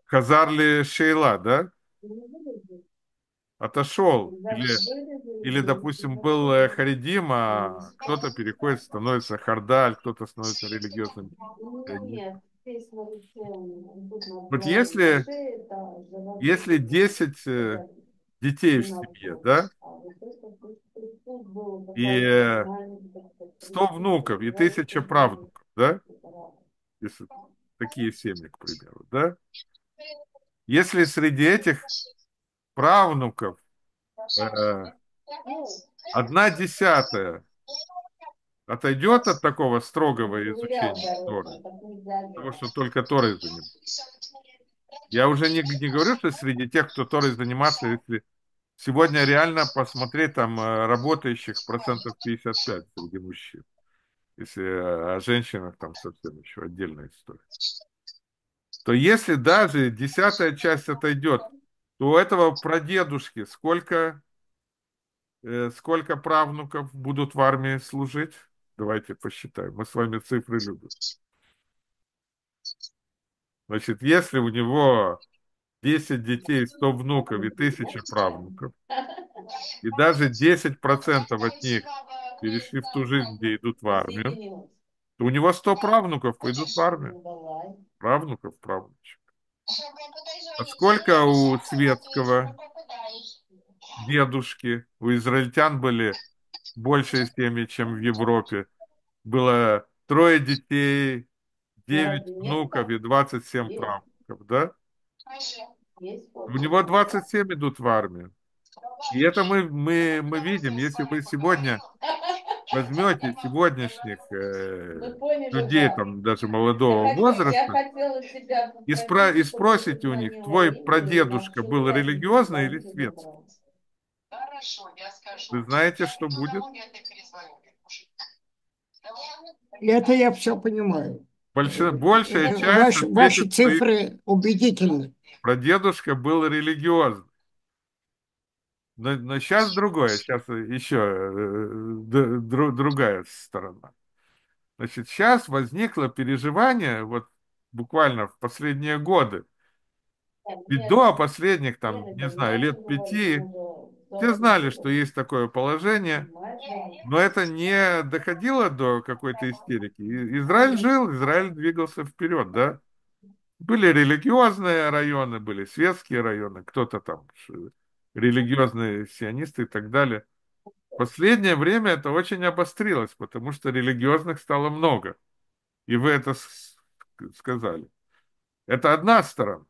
Хазарли Шейла, да, отошел. Или, или, допустим, был э, Харидим, а кто-то переходит, становится Хардаль, кто-то становится религиозным. Вот если, если 10 э, да, детей в семье, да, и какая-то маленькая такая 100 крышка, внуков и да, 1000 это правнуков, да, если такие семьи, к примеру, да, если среди этих правнуков э, одна десятая отойдет от такого строгого изучения Торы, того, что только Торой занимается. Я уже не, не говорю, что среди тех, кто Торой заниматься, если сегодня реально посмотреть там э, работающих процентов 55 среди мужчин. Если э, о женщинах там совсем еще отдельная история. То если даже десятая часть отойдет, то у этого прадедушки сколько, э, сколько правнуков будут в армии служить? Давайте посчитаем. Мы с вами цифры любим. Значит, если у него 10 детей, 100 внуков и 1000 правнуков, и даже 10% от них перешли в ту жизнь, где идут в армию, то у него 100 правнуков пойдут в армию. Ну. Правнуков, правнучек. А сколько у светского дедушки, у израильтян были больше семьи, чем в Европе. Было трое детей, девять разве нет внуков так? и 27 Есть. правнуков, да? У него 27 идут в армию. И это мы, мы, мы видим, если вы сегодня возьмете сегодняшних э, поняли, людей, да. там даже молодого я возраста, тебя и, спра- и спросите у них, твой прадедушка был религиозный или светский? забрала. Хорошо, я скажу. Вы знаете, что будет? Это я все понимаю. Больше, большая Э, часть Ваши, цифры убедительны. прадедушка был религиозный. Но, но сейчас другое, сейчас еще э, дру- другая сторона. Значит, сейчас возникло переживание, вот буквально в последние годы, и до последних, там, не знаю, лет пяти, все 40 знали, что есть такое положение, но это не доходило до какой-то истерики. Израиль жил, Израиль двигался вперед, да. Были религиозные районы, были светские районы, кто-то там религиозные сионисты и так далее. В последнее время это очень обострилось, потому что религиозных стало много. И вы это сказали. Это одна сторона.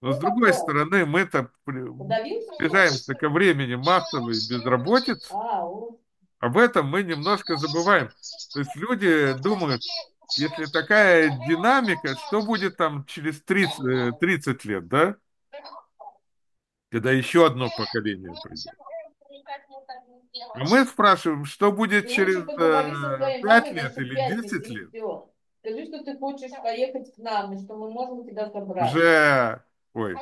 Но с Ну, другой стороны, мы-то приближаемся ко времени массовой безработицы. Об этом мы немножко забываем. То есть люди думают, если такая динамика, что будет там через 30, э, 30 лет, да? Когда еще одно поколение придет. А мы спрашиваем, что будет через э, своей 5 мамой лет или пятницу, 10 и лет? Скажи, что ты хочешь поехать к нам, и что мы можем тебя забрать. Уже, ой,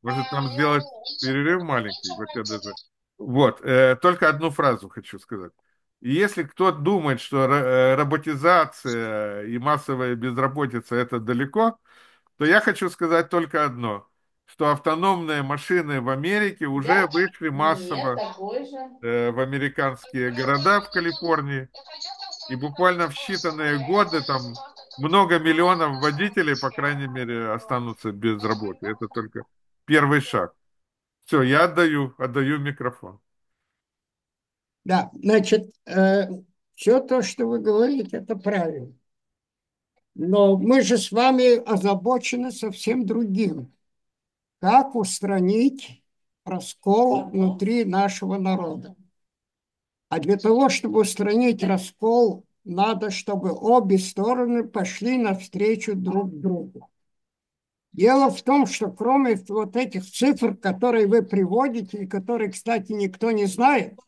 может там сделать перерыв маленький, хотя даже... Вот, э, только одну фразу хочу сказать. Если кто думает, что э, роботизация и массовая безработица это далеко, то я хочу сказать только одно, что автономные машины в Америке уже вышли Нет, массово э, в американские города в Калифорнии, и буквально в считанные годы там много миллионов водителей, по крайней мере, останутся без работы. Это только первый шаг. Все, я отдаю, отдаю микрофон. Да, значит, все то, что вы говорите, это правильно. Но мы же с вами озабочены совсем другим. Как устранить раскол внутри нашего народа? А для того, чтобы устранить раскол, надо, чтобы обе стороны пошли навстречу друг другу. Дело в том, что кроме вот этих цифр, которые вы приводите, и которые, кстати, никто не знает,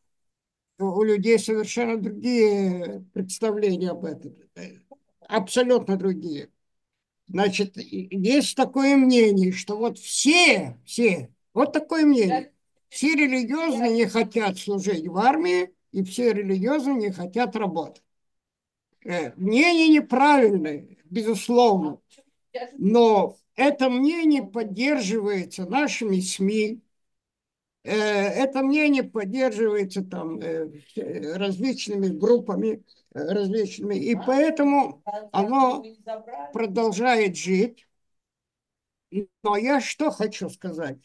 у людей совершенно другие представления об этом. Абсолютно другие. Значит, есть такое мнение, что вот все, все, вот такое мнение, все религиозные не хотят служить в армии, и все религиозные не хотят работать. Э, мнение неправильное, безусловно, но это мнение поддерживается нашими СМИ, э, это мнение поддерживается там э, различными группами, различными, и поэтому оно продолжает жить. Но я что хочу сказать?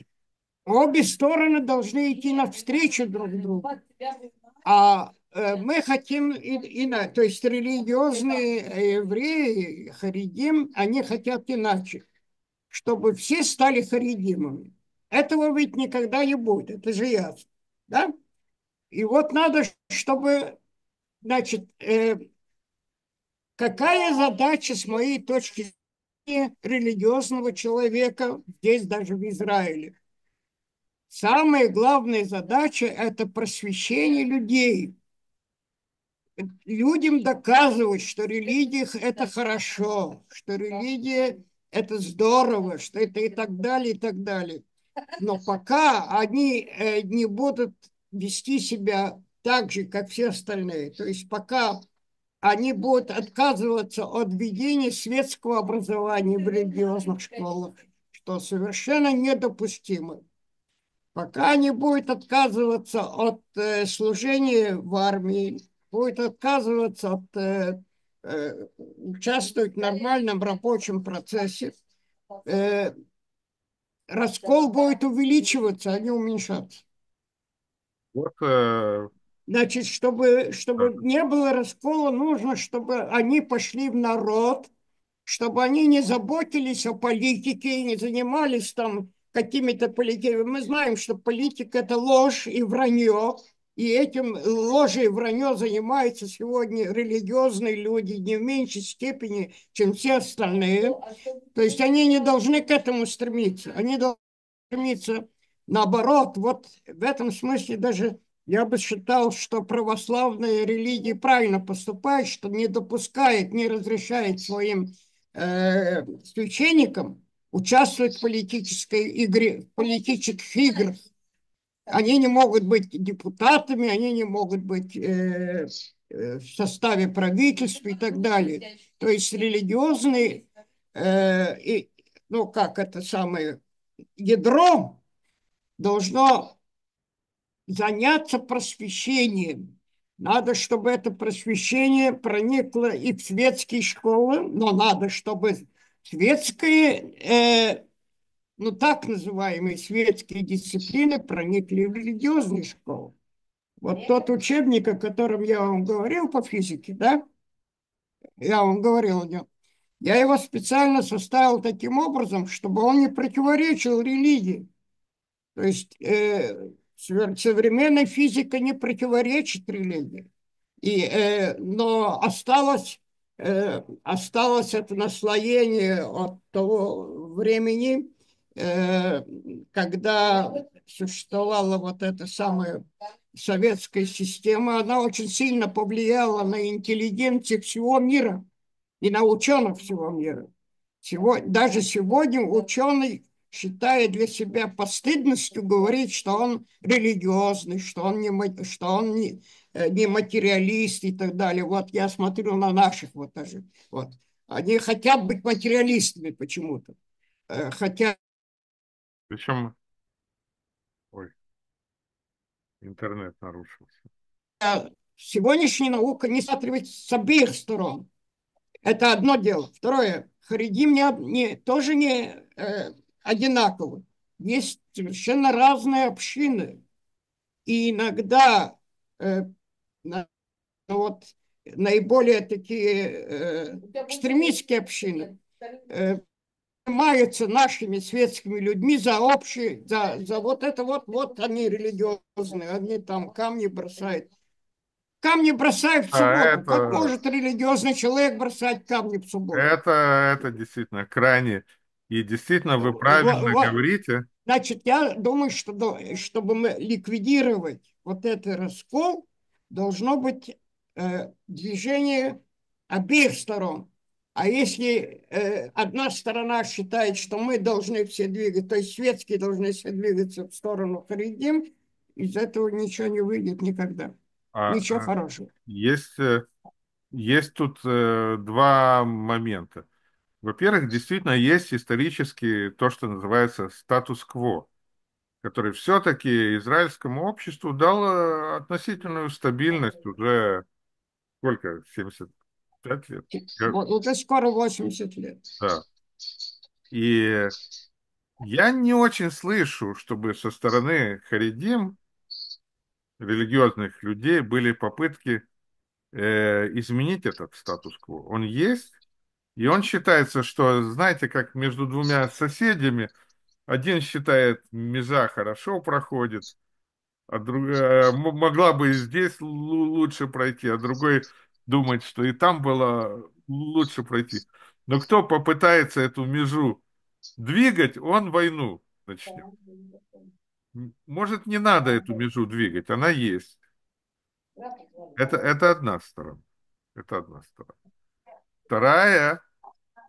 Обе стороны должны идти навстречу друг другу. А э, мы хотим, и, и, то есть религиозные евреи, харидим, они хотят иначе, чтобы все стали харидимами. Этого ведь никогда не будет, это же ясно. Да? И вот надо, чтобы, значит, э, какая задача с моей точки зрения религиозного человека здесь даже в Израиле? Самая главная задача – это просвещение людей. Людям доказывать, что религия – это хорошо, что религия – это здорово, что это и так далее, и так далее. Но пока они э, не будут вести себя так же, как все остальные, то есть пока они будут отказываться от введения светского образования в религиозных школах, что совершенно недопустимо пока не будет отказываться от э, служения в армии, будет отказываться от э, участвовать в нормальном рабочем процессе, э, раскол будет увеличиваться, а не уменьшаться. Э, Значит, чтобы, чтобы не было раскола, нужно, чтобы они пошли в народ, чтобы они не заботились о политике, не занимались там какими-то политиками. Мы знаем, что политика – это ложь и вранье. И этим ложью и вранье занимаются сегодня религиозные люди не в меньшей степени, чем все остальные. То есть они не должны к этому стремиться. Они должны стремиться наоборот. Вот в этом смысле даже я бы считал, что православная религия правильно поступает, что не допускает, не разрешает своим э, священникам участвовать в политической игре, в политических играх. Они не могут быть депутатами, они не могут быть э, э, в составе правительства и так далее. То есть религиозные, э, и, ну как это самое, ядро должно заняться просвещением. Надо, чтобы это просвещение проникло и в светские школы, но надо, чтобы светские, э, ну так называемые светские дисциплины проникли в религиозные школы. Вот тот учебник, о котором я вам говорил по физике, да, я вам говорил о нем, я его специально составил таким образом, чтобы он не противоречил религии. То есть э, современная физика не противоречит религии. И, э, но осталось Э, осталось это наслоение от того времени, э, когда существовала вот эта самая советская система, она очень сильно повлияла на интеллигенцию всего мира и на ученых всего мира. Сегодня, даже сегодня ученый считает для себя постыдностью говорить, что он религиозный, что он не, что он не, Э, не материалист и так далее. Вот я смотрю на наших вот даже. Вот. Они хотят быть материалистами почему-то. Э, хотя... Причем... Ой, интернет нарушился. Сегодняшняя наука не смотрит с обеих сторон. Это одно дело. Второе. Харидим не, не, тоже не э, одинаковы. Есть совершенно разные общины. И иногда э, на, вот, наиболее такие э, экстремистские общины э, занимаются нашими светскими людьми за общие, за, за вот это вот, вот они религиозные, они там камни бросают. Камни бросают в а субботу. А это... Как может религиозный человек бросать камни в субботу? Это, это действительно крайне. И действительно, вы правильно вот, говорите. Значит, я думаю, что чтобы мы ликвидировать вот этот раскол, должно быть э, движение обеих сторон. А если э, одна сторона считает, что мы должны все двигаться, то есть светские должны все двигаться в сторону Харидим, из этого ничего не выйдет никогда. А, ничего а, хорошего. есть, э, есть тут э, два момента. Во-первых, действительно есть исторически то, что называется статус-кво, который все-таки израильскому обществу дал э, относительную стабильность уже сколько? 75 лет? Я- Вот, уже скоро 80 лет. Да. И я не очень слышу, чтобы со стороны харидим, религиозных людей, были попытки э, изменить этот статус-кво. Он есть, и он считается, что, знаете, как между двумя соседями, один считает, межа хорошо проходит, а друг, э, могла бы и здесь лу- лучше пройти, а другой думает, что и там было лучше пройти. Но кто попытается эту межу двигать, он войну начнет. Может, не надо эту межу двигать, она есть. Это, это одна сторона. Это одна сторона. Вторая,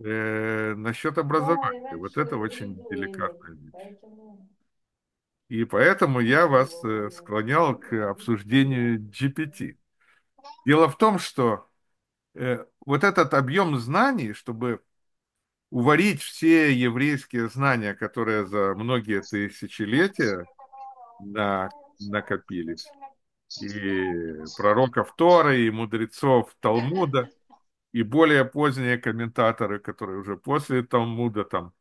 э, насчет образования. Вот это очень деликатная вещь. И поэтому я вас э, склонял к обсуждению GPT. Дело в том, что э, вот этот объем знаний, чтобы уварить все еврейские знания, которые за многие тысячелетия на, накопились, и пророков Торы, и мудрецов Талмуда, и более поздние комментаторы, которые уже после Талмуда, там,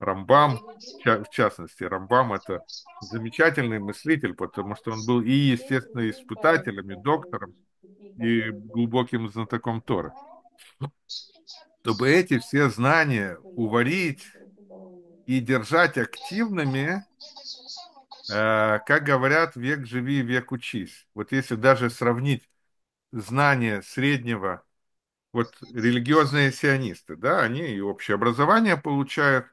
Рамбам, в ча- в частности, Рамбам это замечательный мыслитель, потому что он был и, естественно, испытателем, и доктором, и глубоким знатоком Торы. Чтобы эти все знания уварить и держать активными, э, как говорят, век живи, век учись. Вот если даже сравнить знания среднего, вот религиозные сионисты, да, они и общее образование получают,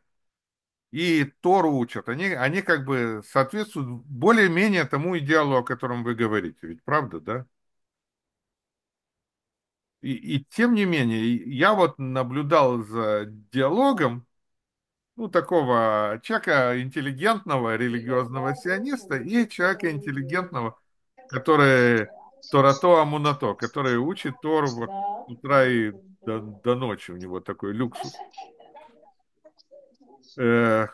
и Тору учат, они, они как бы соответствуют более-менее тому идеалу, о котором вы говорите, ведь правда, да? И, и тем не менее, я вот наблюдал за диалогом, ну, такого человека интеллигентного, религиозного сиониста и человека интеллигентного, который Торато Амунато, который учит Тору вот утра и до, до ночи, у него такой люксус. Э,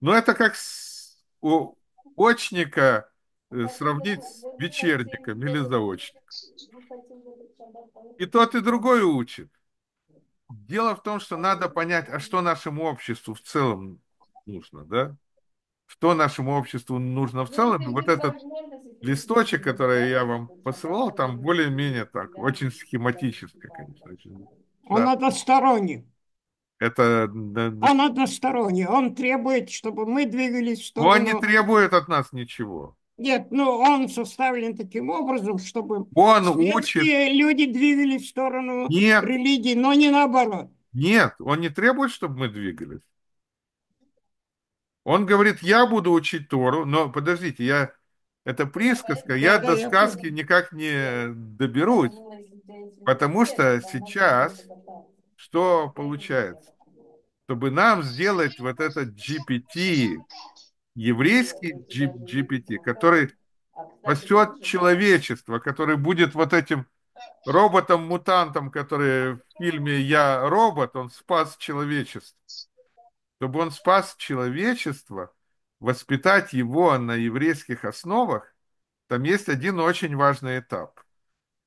но это как с, у очника э, сравнить с вечерником или заочником. И тот, и другой учит. Дело в том, что надо понять, а что нашему обществу в целом нужно, да? Что нашему обществу нужно в целом? Вот этот листочек, который я вам посылал, там более-менее так, очень схематически, конечно. Очень, Он да. односторонний. Это. Он односторонний. Он требует, чтобы мы двигались в он не сторону... требует от нас ничего. Нет, ну он составлен таким образом, чтобы Он учит. люди двигались в сторону Нет. религии, но не наоборот. Нет, он не требует, чтобы мы двигались. Он говорит, я буду учить Тору, но подождите, я это присказка, я Да, до да, я сказки понял. никак не доберусь. Потому что сейчас что получается? Чтобы нам сделать вот этот GPT, еврейский GPT, который спасет человечество, который будет вот этим роботом-мутантом, который в фильме «Я робот», он спас человечество. Чтобы он спас человечество, воспитать его на еврейских основах, там есть один очень важный этап.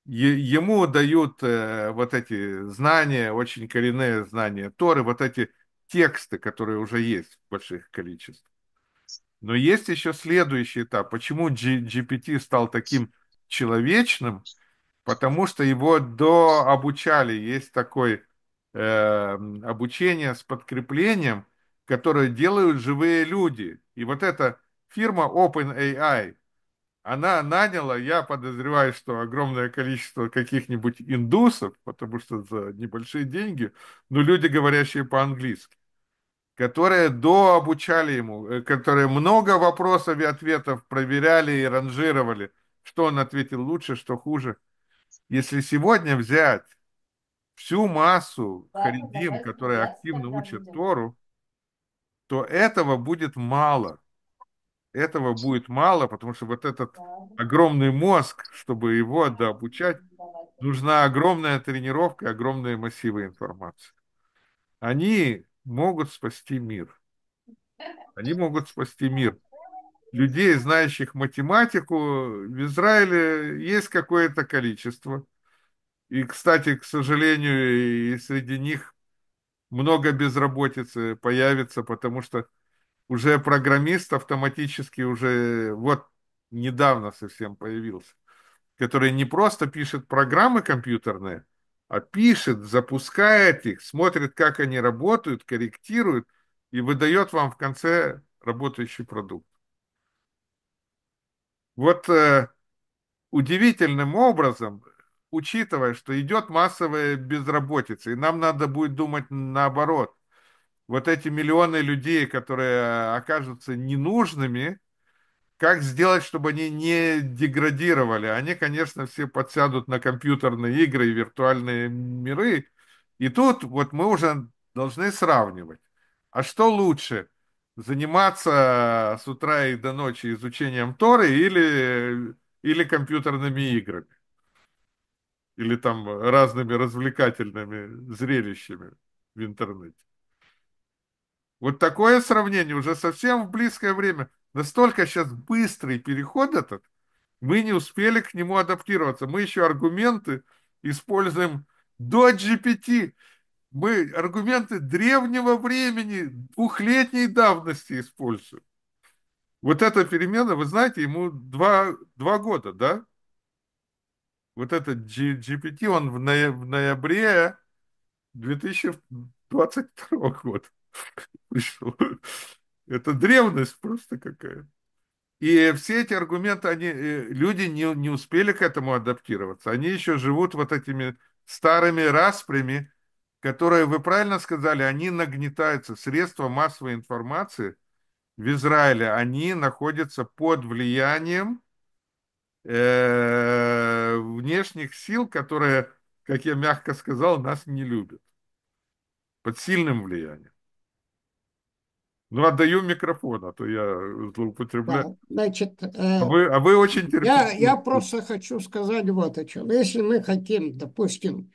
Ему дают э, вот эти знания, очень коренные знания Торы, вот эти тексты, которые уже есть в больших количествах. Но есть еще следующий этап. Почему GPT стал таким человечным? Потому что его дообучали. Есть такое э, обучение с подкреплением, которое делают живые люди. И вот эта фирма OpenAI, она наняла, я подозреваю, что огромное количество каких-нибудь индусов, потому что за небольшие деньги, но люди, говорящие по-английски, которые дообучали ему, э, которые много вопросов и ответов проверяли и ранжировали, что он ответил лучше, что хуже. Если сегодня взять всю массу харидим, которые активно учат. Тору, то этого будет мало. Этого будет мало, потому что вот этот огромный мозг, чтобы его дообучать, нужна огромная тренировка, огромные массивы информации. Они могут спасти мир. Они могут спасти мир. Людей, знающих математику, в Израиле есть какое-то количество. И, кстати, к сожалению, и среди них много безработицы появится, потому что уже программист автоматически уже вот недавно совсем появился, который не просто пишет программы компьютерные, а пишет, запускает их, смотрит, как они работают, корректирует и выдает вам в конце работающий продукт. Вот э, удивительным образом, учитывая, что идет массовая безработица, и нам надо будет думать наоборот, вот эти миллионы людей, которые окажутся ненужными, как сделать, чтобы они не деградировали? Они, конечно, все подсядут на компьютерные игры и виртуальные миры. И тут вот мы уже должны сравнивать. А что лучше? Заниматься с утра и до ночи изучением Торы или, или компьютерными играми? Или там разными развлекательными зрелищами в интернете? Вот такое сравнение уже совсем в близкое время. Настолько сейчас быстрый переход этот, мы не успели к нему адаптироваться. Мы еще аргументы используем до GPT. Мы аргументы древнего времени, двухлетней давности используем. Вот эта перемена, вы знаете, ему два, два года, да? Вот этот GPT, он в, ноя- в ноябре 2022 года пришел. Это древность просто какая. И все эти аргументы, они, э, люди не, не успели к этому адаптироваться. Они еще живут вот этими старыми распрями, которые, вы правильно сказали, они нагнетаются. Средства массовой информации в Израиле, они находятся под влиянием э, внешних сил, которые, как я мягко сказал, нас не любят. Под сильным влиянием. Ну, отдаю микрофон, а то я злоупотребляю. Да, значит, э, А вы, а вы очень я, терпеливы. я просто хочу сказать вот о чем. Если мы хотим, допустим,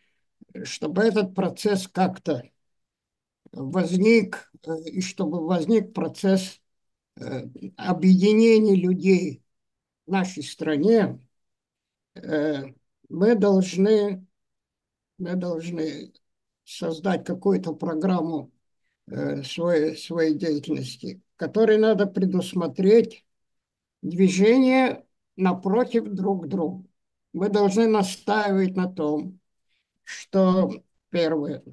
чтобы этот процесс как-то возник, э, и чтобы возник процесс э, объединения людей в нашей стране, э, мы должны, мы должны создать какую-то программу своей, своей деятельности, в которой надо предусмотреть движение напротив друг друга. Мы должны настаивать на том, что, первое,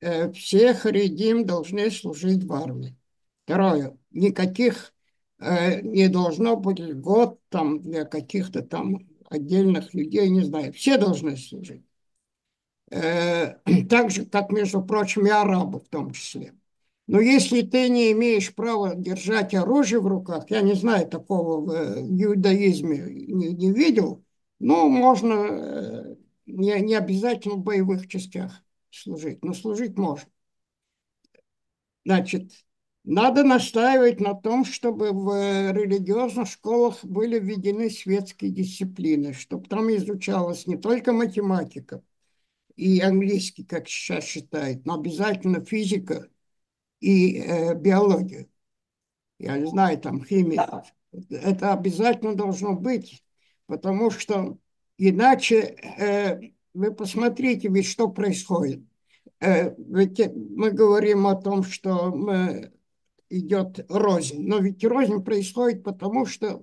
э, все харидим должны служить в армии. Второе, никаких э, не должно быть льгот там для каких-то там отдельных людей, не знаю. Все должны служить. Э, так же, как, между прочим, и арабы в том числе. Но если ты не имеешь права держать оружие в руках, я не знаю такого в э, иудаизме, не, не видел, но можно э, не, не обязательно в боевых частях служить, но служить можно. Значит, надо настаивать на том, чтобы в э, религиозных школах были введены светские дисциплины, чтобы там изучалась не только математика и английский, как сейчас считают, но обязательно физика и э, биология. Я не знаю, там химия. Это обязательно должно быть, потому что иначе э, вы посмотрите, ведь что происходит. Э, ведь мы говорим о том, что мы, идет рознь, но ведь рознь происходит потому, что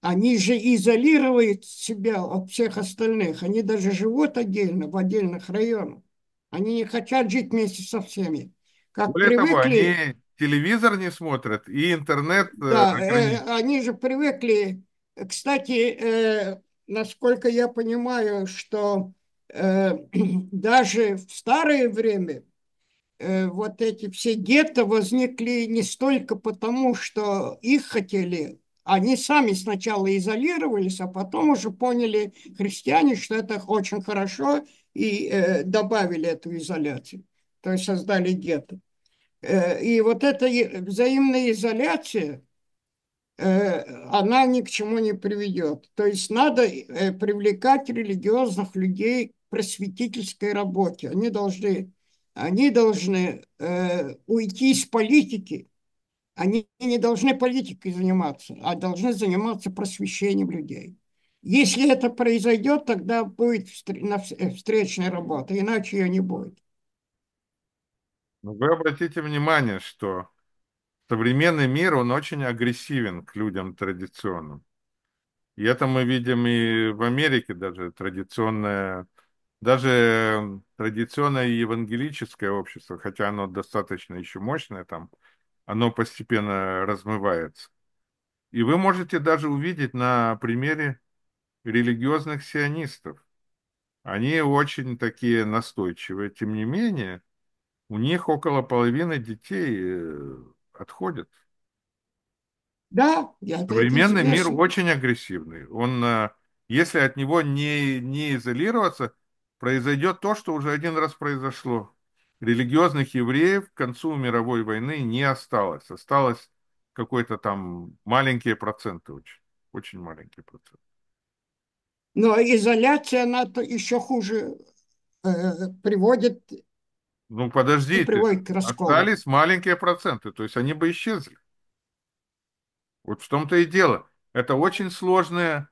они же изолируют себя от всех остальных. Они даже живут отдельно, в отдельных районах. Они не хотят жить вместе со всеми. Как Более того, привыкли, они телевизор не смотрят и интернет э, да, э, они же привыкли. Кстати, э, насколько я понимаю, что э, даже в старое время э, вот эти все гетто возникли не столько потому, что их хотели, они сами сначала изолировались, а потом уже поняли христиане, что это очень хорошо, и э, добавили эту изоляцию, то есть создали гетто. Э, и вот эта взаимная изоляция, э, она ни к чему не приведет. То есть надо э, привлекать религиозных людей к просветительской работе. Они должны, они должны уйти из политики. Они не должны политикой заниматься, а должны заниматься просвещением людей. Если это произойдет, тогда будет встречная работа, иначе ее не будет. Ну, вы обратите внимание, что современный мир, он очень агрессивен к людям традиционным. И это мы видим и в Америке даже традиционное, даже традиционное евангелическое общество, хотя оно достаточно еще мощное там, оно постепенно размывается. И вы можете даже увидеть на примере религиозных сионистов. Они очень такие настойчивые. Тем не менее, у них около половины детей э, отходят. Да, я Современный мир очень агрессивный. Он, э, если от него не, не изолироваться, произойдет то, что уже один раз произошло. Религиозных евреев к концу мировой войны не осталось. Осталось какой-то там маленькие проценты, очень, очень маленькие проценты. Но изоляция, она -то еще хуже э, приводит ну, подождите, приводит к остались маленькие проценты, то есть они бы исчезли. Вот в том-то и дело. Это очень сложная,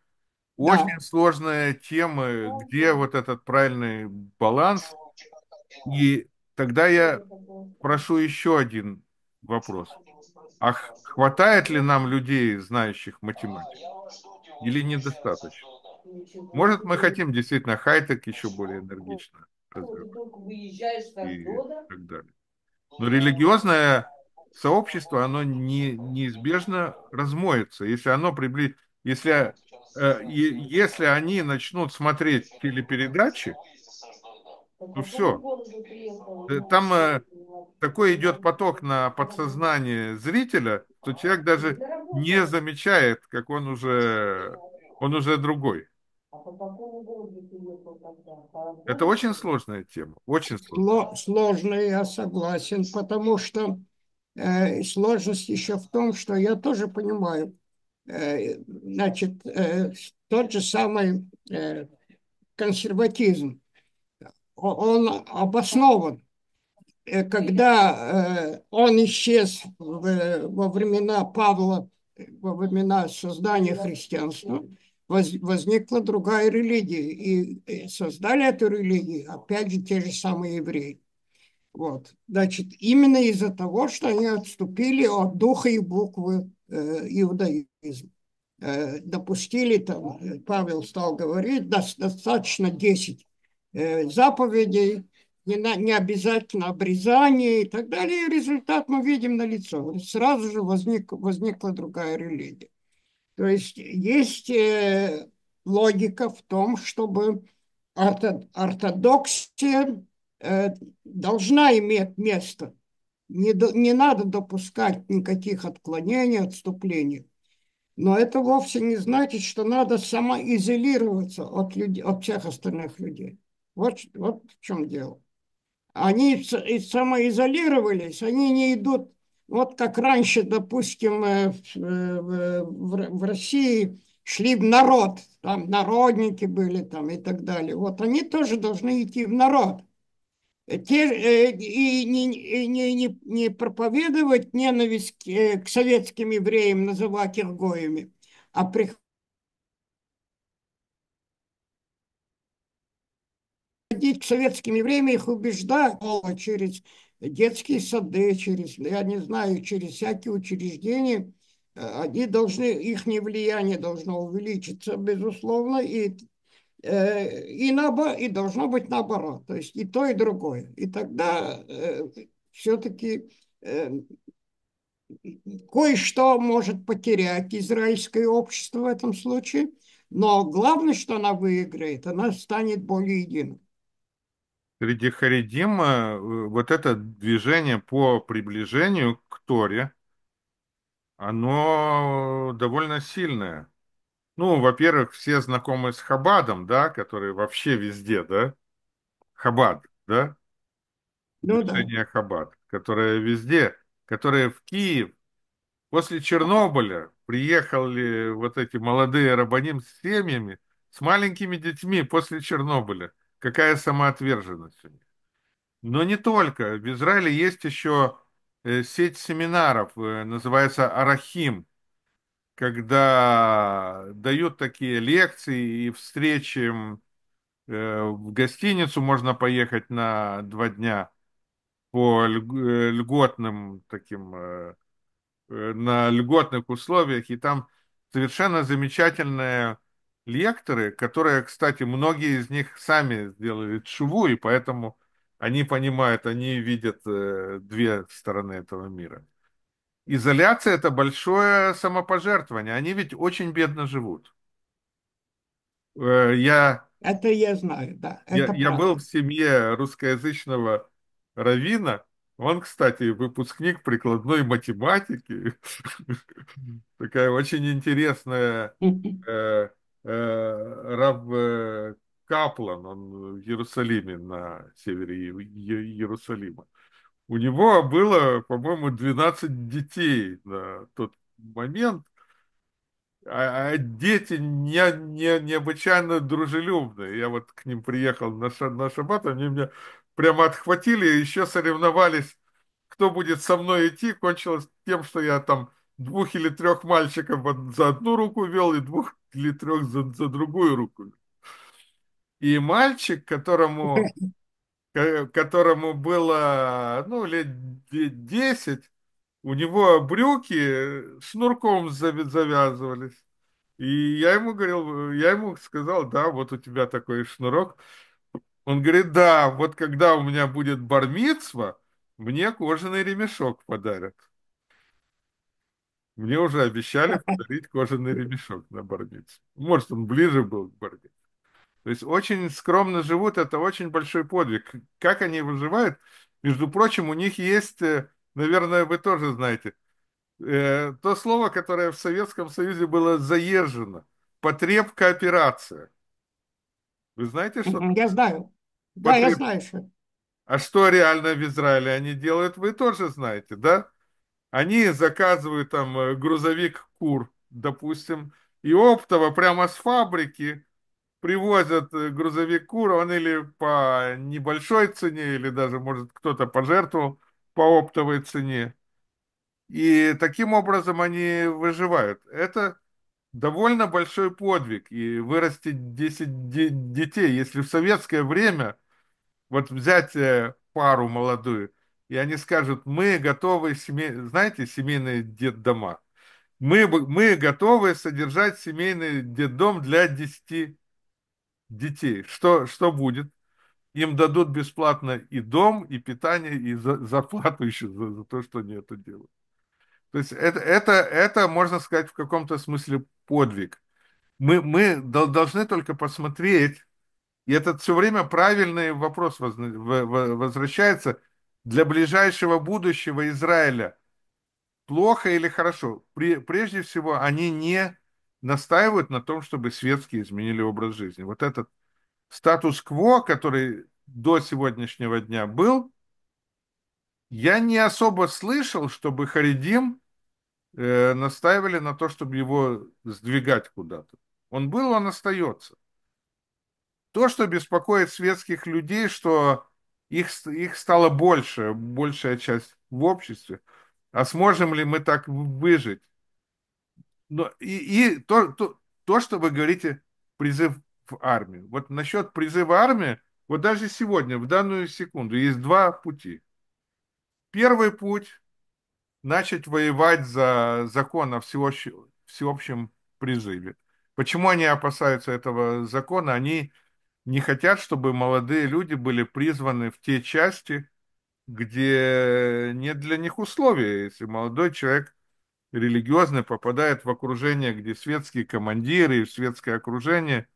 очень да. сложная тема, где вот этот правильный баланс. И тогда я прошу еще один вопрос. А хватает ли нам людей, знающих математику? Или недостаточно? Может, мы хотим действительно хай-тек еще более энергично развивать и так далее. Но религиозное сообщество, оно не, неизбежно размоется. Если оно прибли... если, э, если они начнут смотреть телепередачи, то все. Э, там э, такой идет поток на подсознание зрителя, что человек даже не замечает, как он уже, он уже другой. А по какому городу ты? Это очень сложная тема, очень сложная. Сложная, я согласен, потому что э, сложность еще в том, что я тоже понимаю, э, значит, э, тот же самый э, консерватизм, он обоснован. Э, когда э, он исчез в, во времена Павла, во времена создания христианства, возникла другая религия. И создали эту религию, опять же, те же самые евреи. Вот. Значит, именно из-за того, что они отступили от духа и буквы э, иудаизма. Э, допустили, там, Павел стал говорить, достаточно 10 э, заповедей, не, на, не обязательно обрезание и так далее. И результат мы видим на лицо. Сразу же возник, возникла другая религия. То есть есть э, логика в том, чтобы ортодоксия э, должна иметь место. Не, не надо допускать никаких отклонений, отступлений. Но это вовсе не значит, что надо самоизолироваться от, людей, от всех остальных людей. Вот, вот в чем дело. Они самоизолировались, они не идут вот как раньше, допустим, э, в, в России шли в народ, там народники были там и так далее. Вот они тоже должны идти в народ. Те, э, и не, не, не, не проповедовать ненависть к, э, к советским евреям, называть их гоями, а приходить к советским евреям, их убеждать через детские сады, через, я не знаю, через всякие учреждения, э, они должны, их влияние должно увеличиться, безусловно, и, э, и, наоборот, и должно быть наоборот, то есть и то, и другое. И тогда э, все-таки кое-что может потерять израильское общество в этом случае, но главное, что она выиграет, она станет более единой среди Харидим э, вот это движение по приближению к Торе, оно довольно сильное. Ну, во-первых, все знакомы с Хабадом, да, который вообще везде, да. Хабад, да? Ну да. Движение Хабад, которое везде, которое в Киев После Чернобыля приехали вот эти молодые рабаним с семьями, с маленькими детьми после Чернобыля. Какая самоотверженность у них. Но не только. В Израиле есть еще э, сеть семинаров, э, называется Арахим, когда дают такие лекции и встречи э, в гостиницу можно поехать на два дня по льг- льготным таким на льготных условиях, и там совершенно замечательные лекторы, которые, кстати, многие из них сами сделали чуву, и поэтому они понимают, они видят э, две стороны этого мира. Изоляция – это большое самопожертвование. Они ведь очень бедно живут. Э, Я Это я знаю, да, Я, я был в семье русскоязычного раввина. Он, кстати, выпускник прикладной математики. Такая очень интересная э, Рав э, Каплан, он в Иерусалиме, на севере Ие- Ие- Иерусалима. У него было, по-моему, 12 детей на тот момент а, а дети не, не, необычайно дружелюбные. Я вот к ним приехал на, ша, на шаббат, они меня прямо отхватили, еще соревновались, кто будет со мной идти. Кончилось тем, что я там двух или трех мальчиков за одну руку вел, и двух или трех за, за другую руку. И мальчик, которому, ко- которому было, ну, лет де- 10, у него брюки шнурком завязывались. И я ему говорил, я ему сказал, да, вот у тебя такой шнурок. Он говорит, да, вот когда у меня будет бармицва, мне кожаный ремешок подарят. Мне уже обещали подарить кожаный ремешок на бармицву. Может, он ближе был к бармицве. То есть очень скромно живут, это очень большой подвиг. Как они выживают? Между прочим, у них есть, э, наверное, вы тоже знаете, э, то слово, которое в Советском Союзе было заезжено. Потреб кооперация. Вы знаете, что Я знаю. Да, я потреб... знаю, что. А что реально в Израиле они делают, вы тоже знаете, да? Они заказывают там э, грузовик кур, допустим, и оптово прямо с фабрики привозят э, грузовик кур, он или по небольшой цене, или даже, может, кто-то пожертвовал по оптовой цене. И таким образом они выживают. Это довольно большой подвиг. И вырастить 10 де- детей, если в советское время вот взять э, пару молодую, и они скажут, мы готовы, семей... знаете, семейные детдома, мы, мы готовы содержать семейный детдом для десяти детей. Что, что будет? Им дадут бесплатно и дом, и питание, и за- зарплату еще за, за то, что они это делают. То есть это, это, это, можно сказать, в каком-то смысле подвиг. Мы, мы дол- должны только посмотреть, и этот все время правильный вопрос возвращается для ближайшего будущего Израиля. Плохо или хорошо? Прежде всего, они не настаивают на том, чтобы светские изменили образ жизни. Вот этот статус-кво, который до сегодняшнего дня был, я не особо слышал, чтобы Харидим э, настаивали на то, чтобы его сдвигать куда-то. Он был, он остается. То, что беспокоит светских людей, что их, их стало больше, большая часть в обществе. А сможем ли мы так выжить? Но и, и то, то, то, что вы говорите, призыв в армию. Вот насчет призыва армии, вот даже сегодня, в данную секунду, есть два пути. Первый путь начать воевать за закон о всеобщем, призыве. Почему они опасаются этого закона? Они не хотят, чтобы молодые люди были призваны в те части, где нет для них условий. Если молодой человек религиозный попадает в окружение, где светские командиры, светское окружение,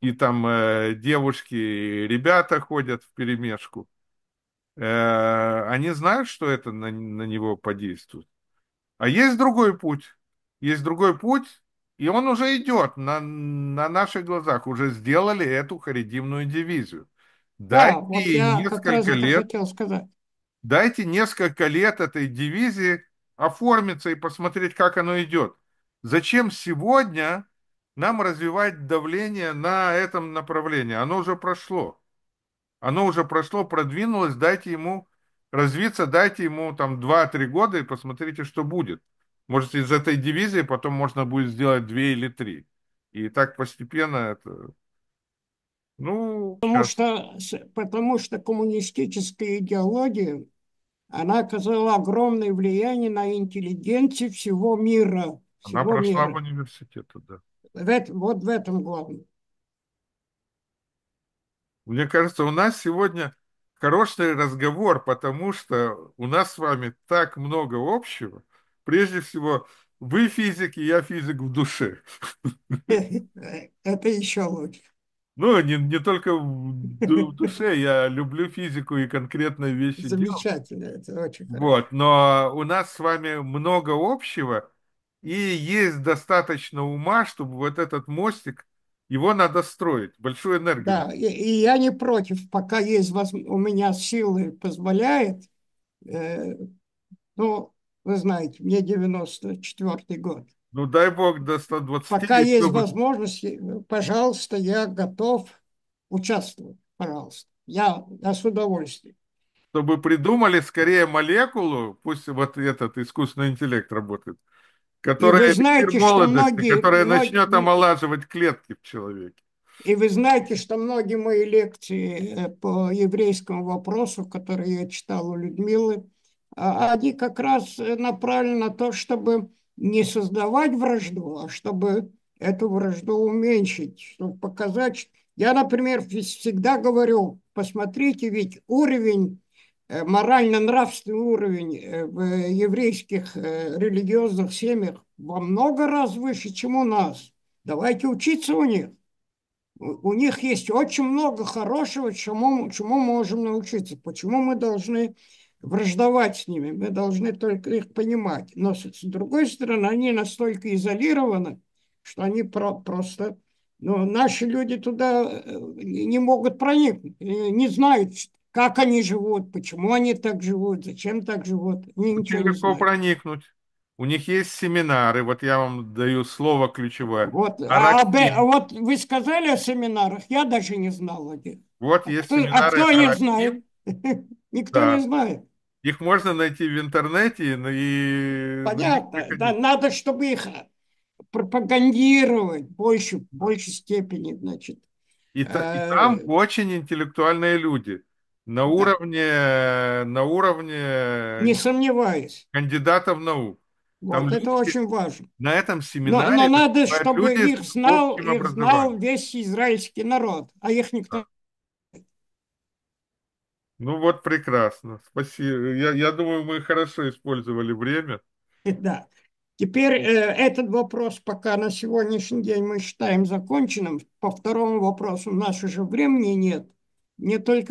и там э, девушки и ребята ходят в перемешку, э, они знают, что это на, на него подействует. А есть другой путь. Есть другой путь, и он уже идет на, на наших глазах. Уже сделали эту харидимную дивизию. Да, Дайте вот ей я несколько лет, хотел сказать. дайте несколько лет этой дивизии оформиться и посмотреть, как оно идет. Зачем сегодня нам развивать давление на этом направлении? Оно уже прошло. Оно уже прошло, продвинулось, дайте ему развиться, дайте ему там 2-3 года и посмотрите, что будет. Может, из этой дивизии потом можно будет сделать две или три. И так постепенно это... Ну, Потому сейчас. что, потому что коммунистическая идеология, она оказала огромное влияние на интеллигенцию всего мира. Она Всего прошла в мира. университет, да. В эт- вот в этом главное. Мне кажется, у нас сегодня хороший разговор, потому что у нас с вами так много общего. Прежде всего, вы физик, и я физик в душе. Это еще лучше. Ну, не, не только в ду- в душе, я люблю физику и конкретные вещи делаю. Замечательно, это очень хорошо. Вот, но у нас с вами много общего, и есть достаточно ума, чтобы вот этот мостик, его надо строить, большую энергию. Да, и, и я не против, пока есть воз- у меня силы позволяет. э, ну, вы знаете, мне 94 год. Ну, дай бог до 120, Пока есть чтобы, возможность, э, пожалуйста, я готов участвовать. Пожалуйста. Я, я с удовольствием. чтобы придумали скорее молекулу, пусть вот этот искусственный интеллект работает, которая эликсир знаете, молодости, многие- которая многие- начнет омолаживать клетки в человеке. И вы знаете, что многие мои лекции э, по еврейскому вопросу, которые я читал у Людмилы, они как раз э, направлены на то, чтобы не создавать вражду, а чтобы эту вражду уменьшить, чтобы показать. Я, например, вс- всегда говорю, посмотрите, ведь уровень, э, морально-нравственный уровень э, в еврейских религиозных семьях во много раз выше, чем у нас. Давайте учиться у них. У них есть очень много хорошего, чему, чему можем научиться. Почему мы должны враждовать с ними? Мы должны только их понимать. Но с, другой стороны, они настолько изолированы, что они про- просто... Ну, наши люди туда э, не могут проникнуть, э, не знают, как они живут, почему они так живут, зачем так живут. Они ничего не легко проникнуть. У них есть семинары, вот я вам даю слово ключевое. Вот, а, а вот вы сказали о семинарах, я даже не знал о них. Вот А есть кто, а кто не знает? Никто Да. не знает. Их можно найти в интернете, ну и... Понятно. Да, надо, чтобы их пропагандировать в большей, в большей степени, значит. И, та- и Э, там очень интеллектуальные люди. На уровне, на уровне Не сомневаюсь. кандидатов наук. Там Вот это люди- очень важно. На этом Но, семинаре но надо, выступают чтобы их знал, их знал весь израильский народ, а их никто. Ну вот прекрасно. Спасибо. Я, я думаю, мы хорошо использовали время. Да. Теперь э, этот вопрос пока на сегодняшний день мы считаем законченным. По второму вопросу у нас уже времени нет. Мне только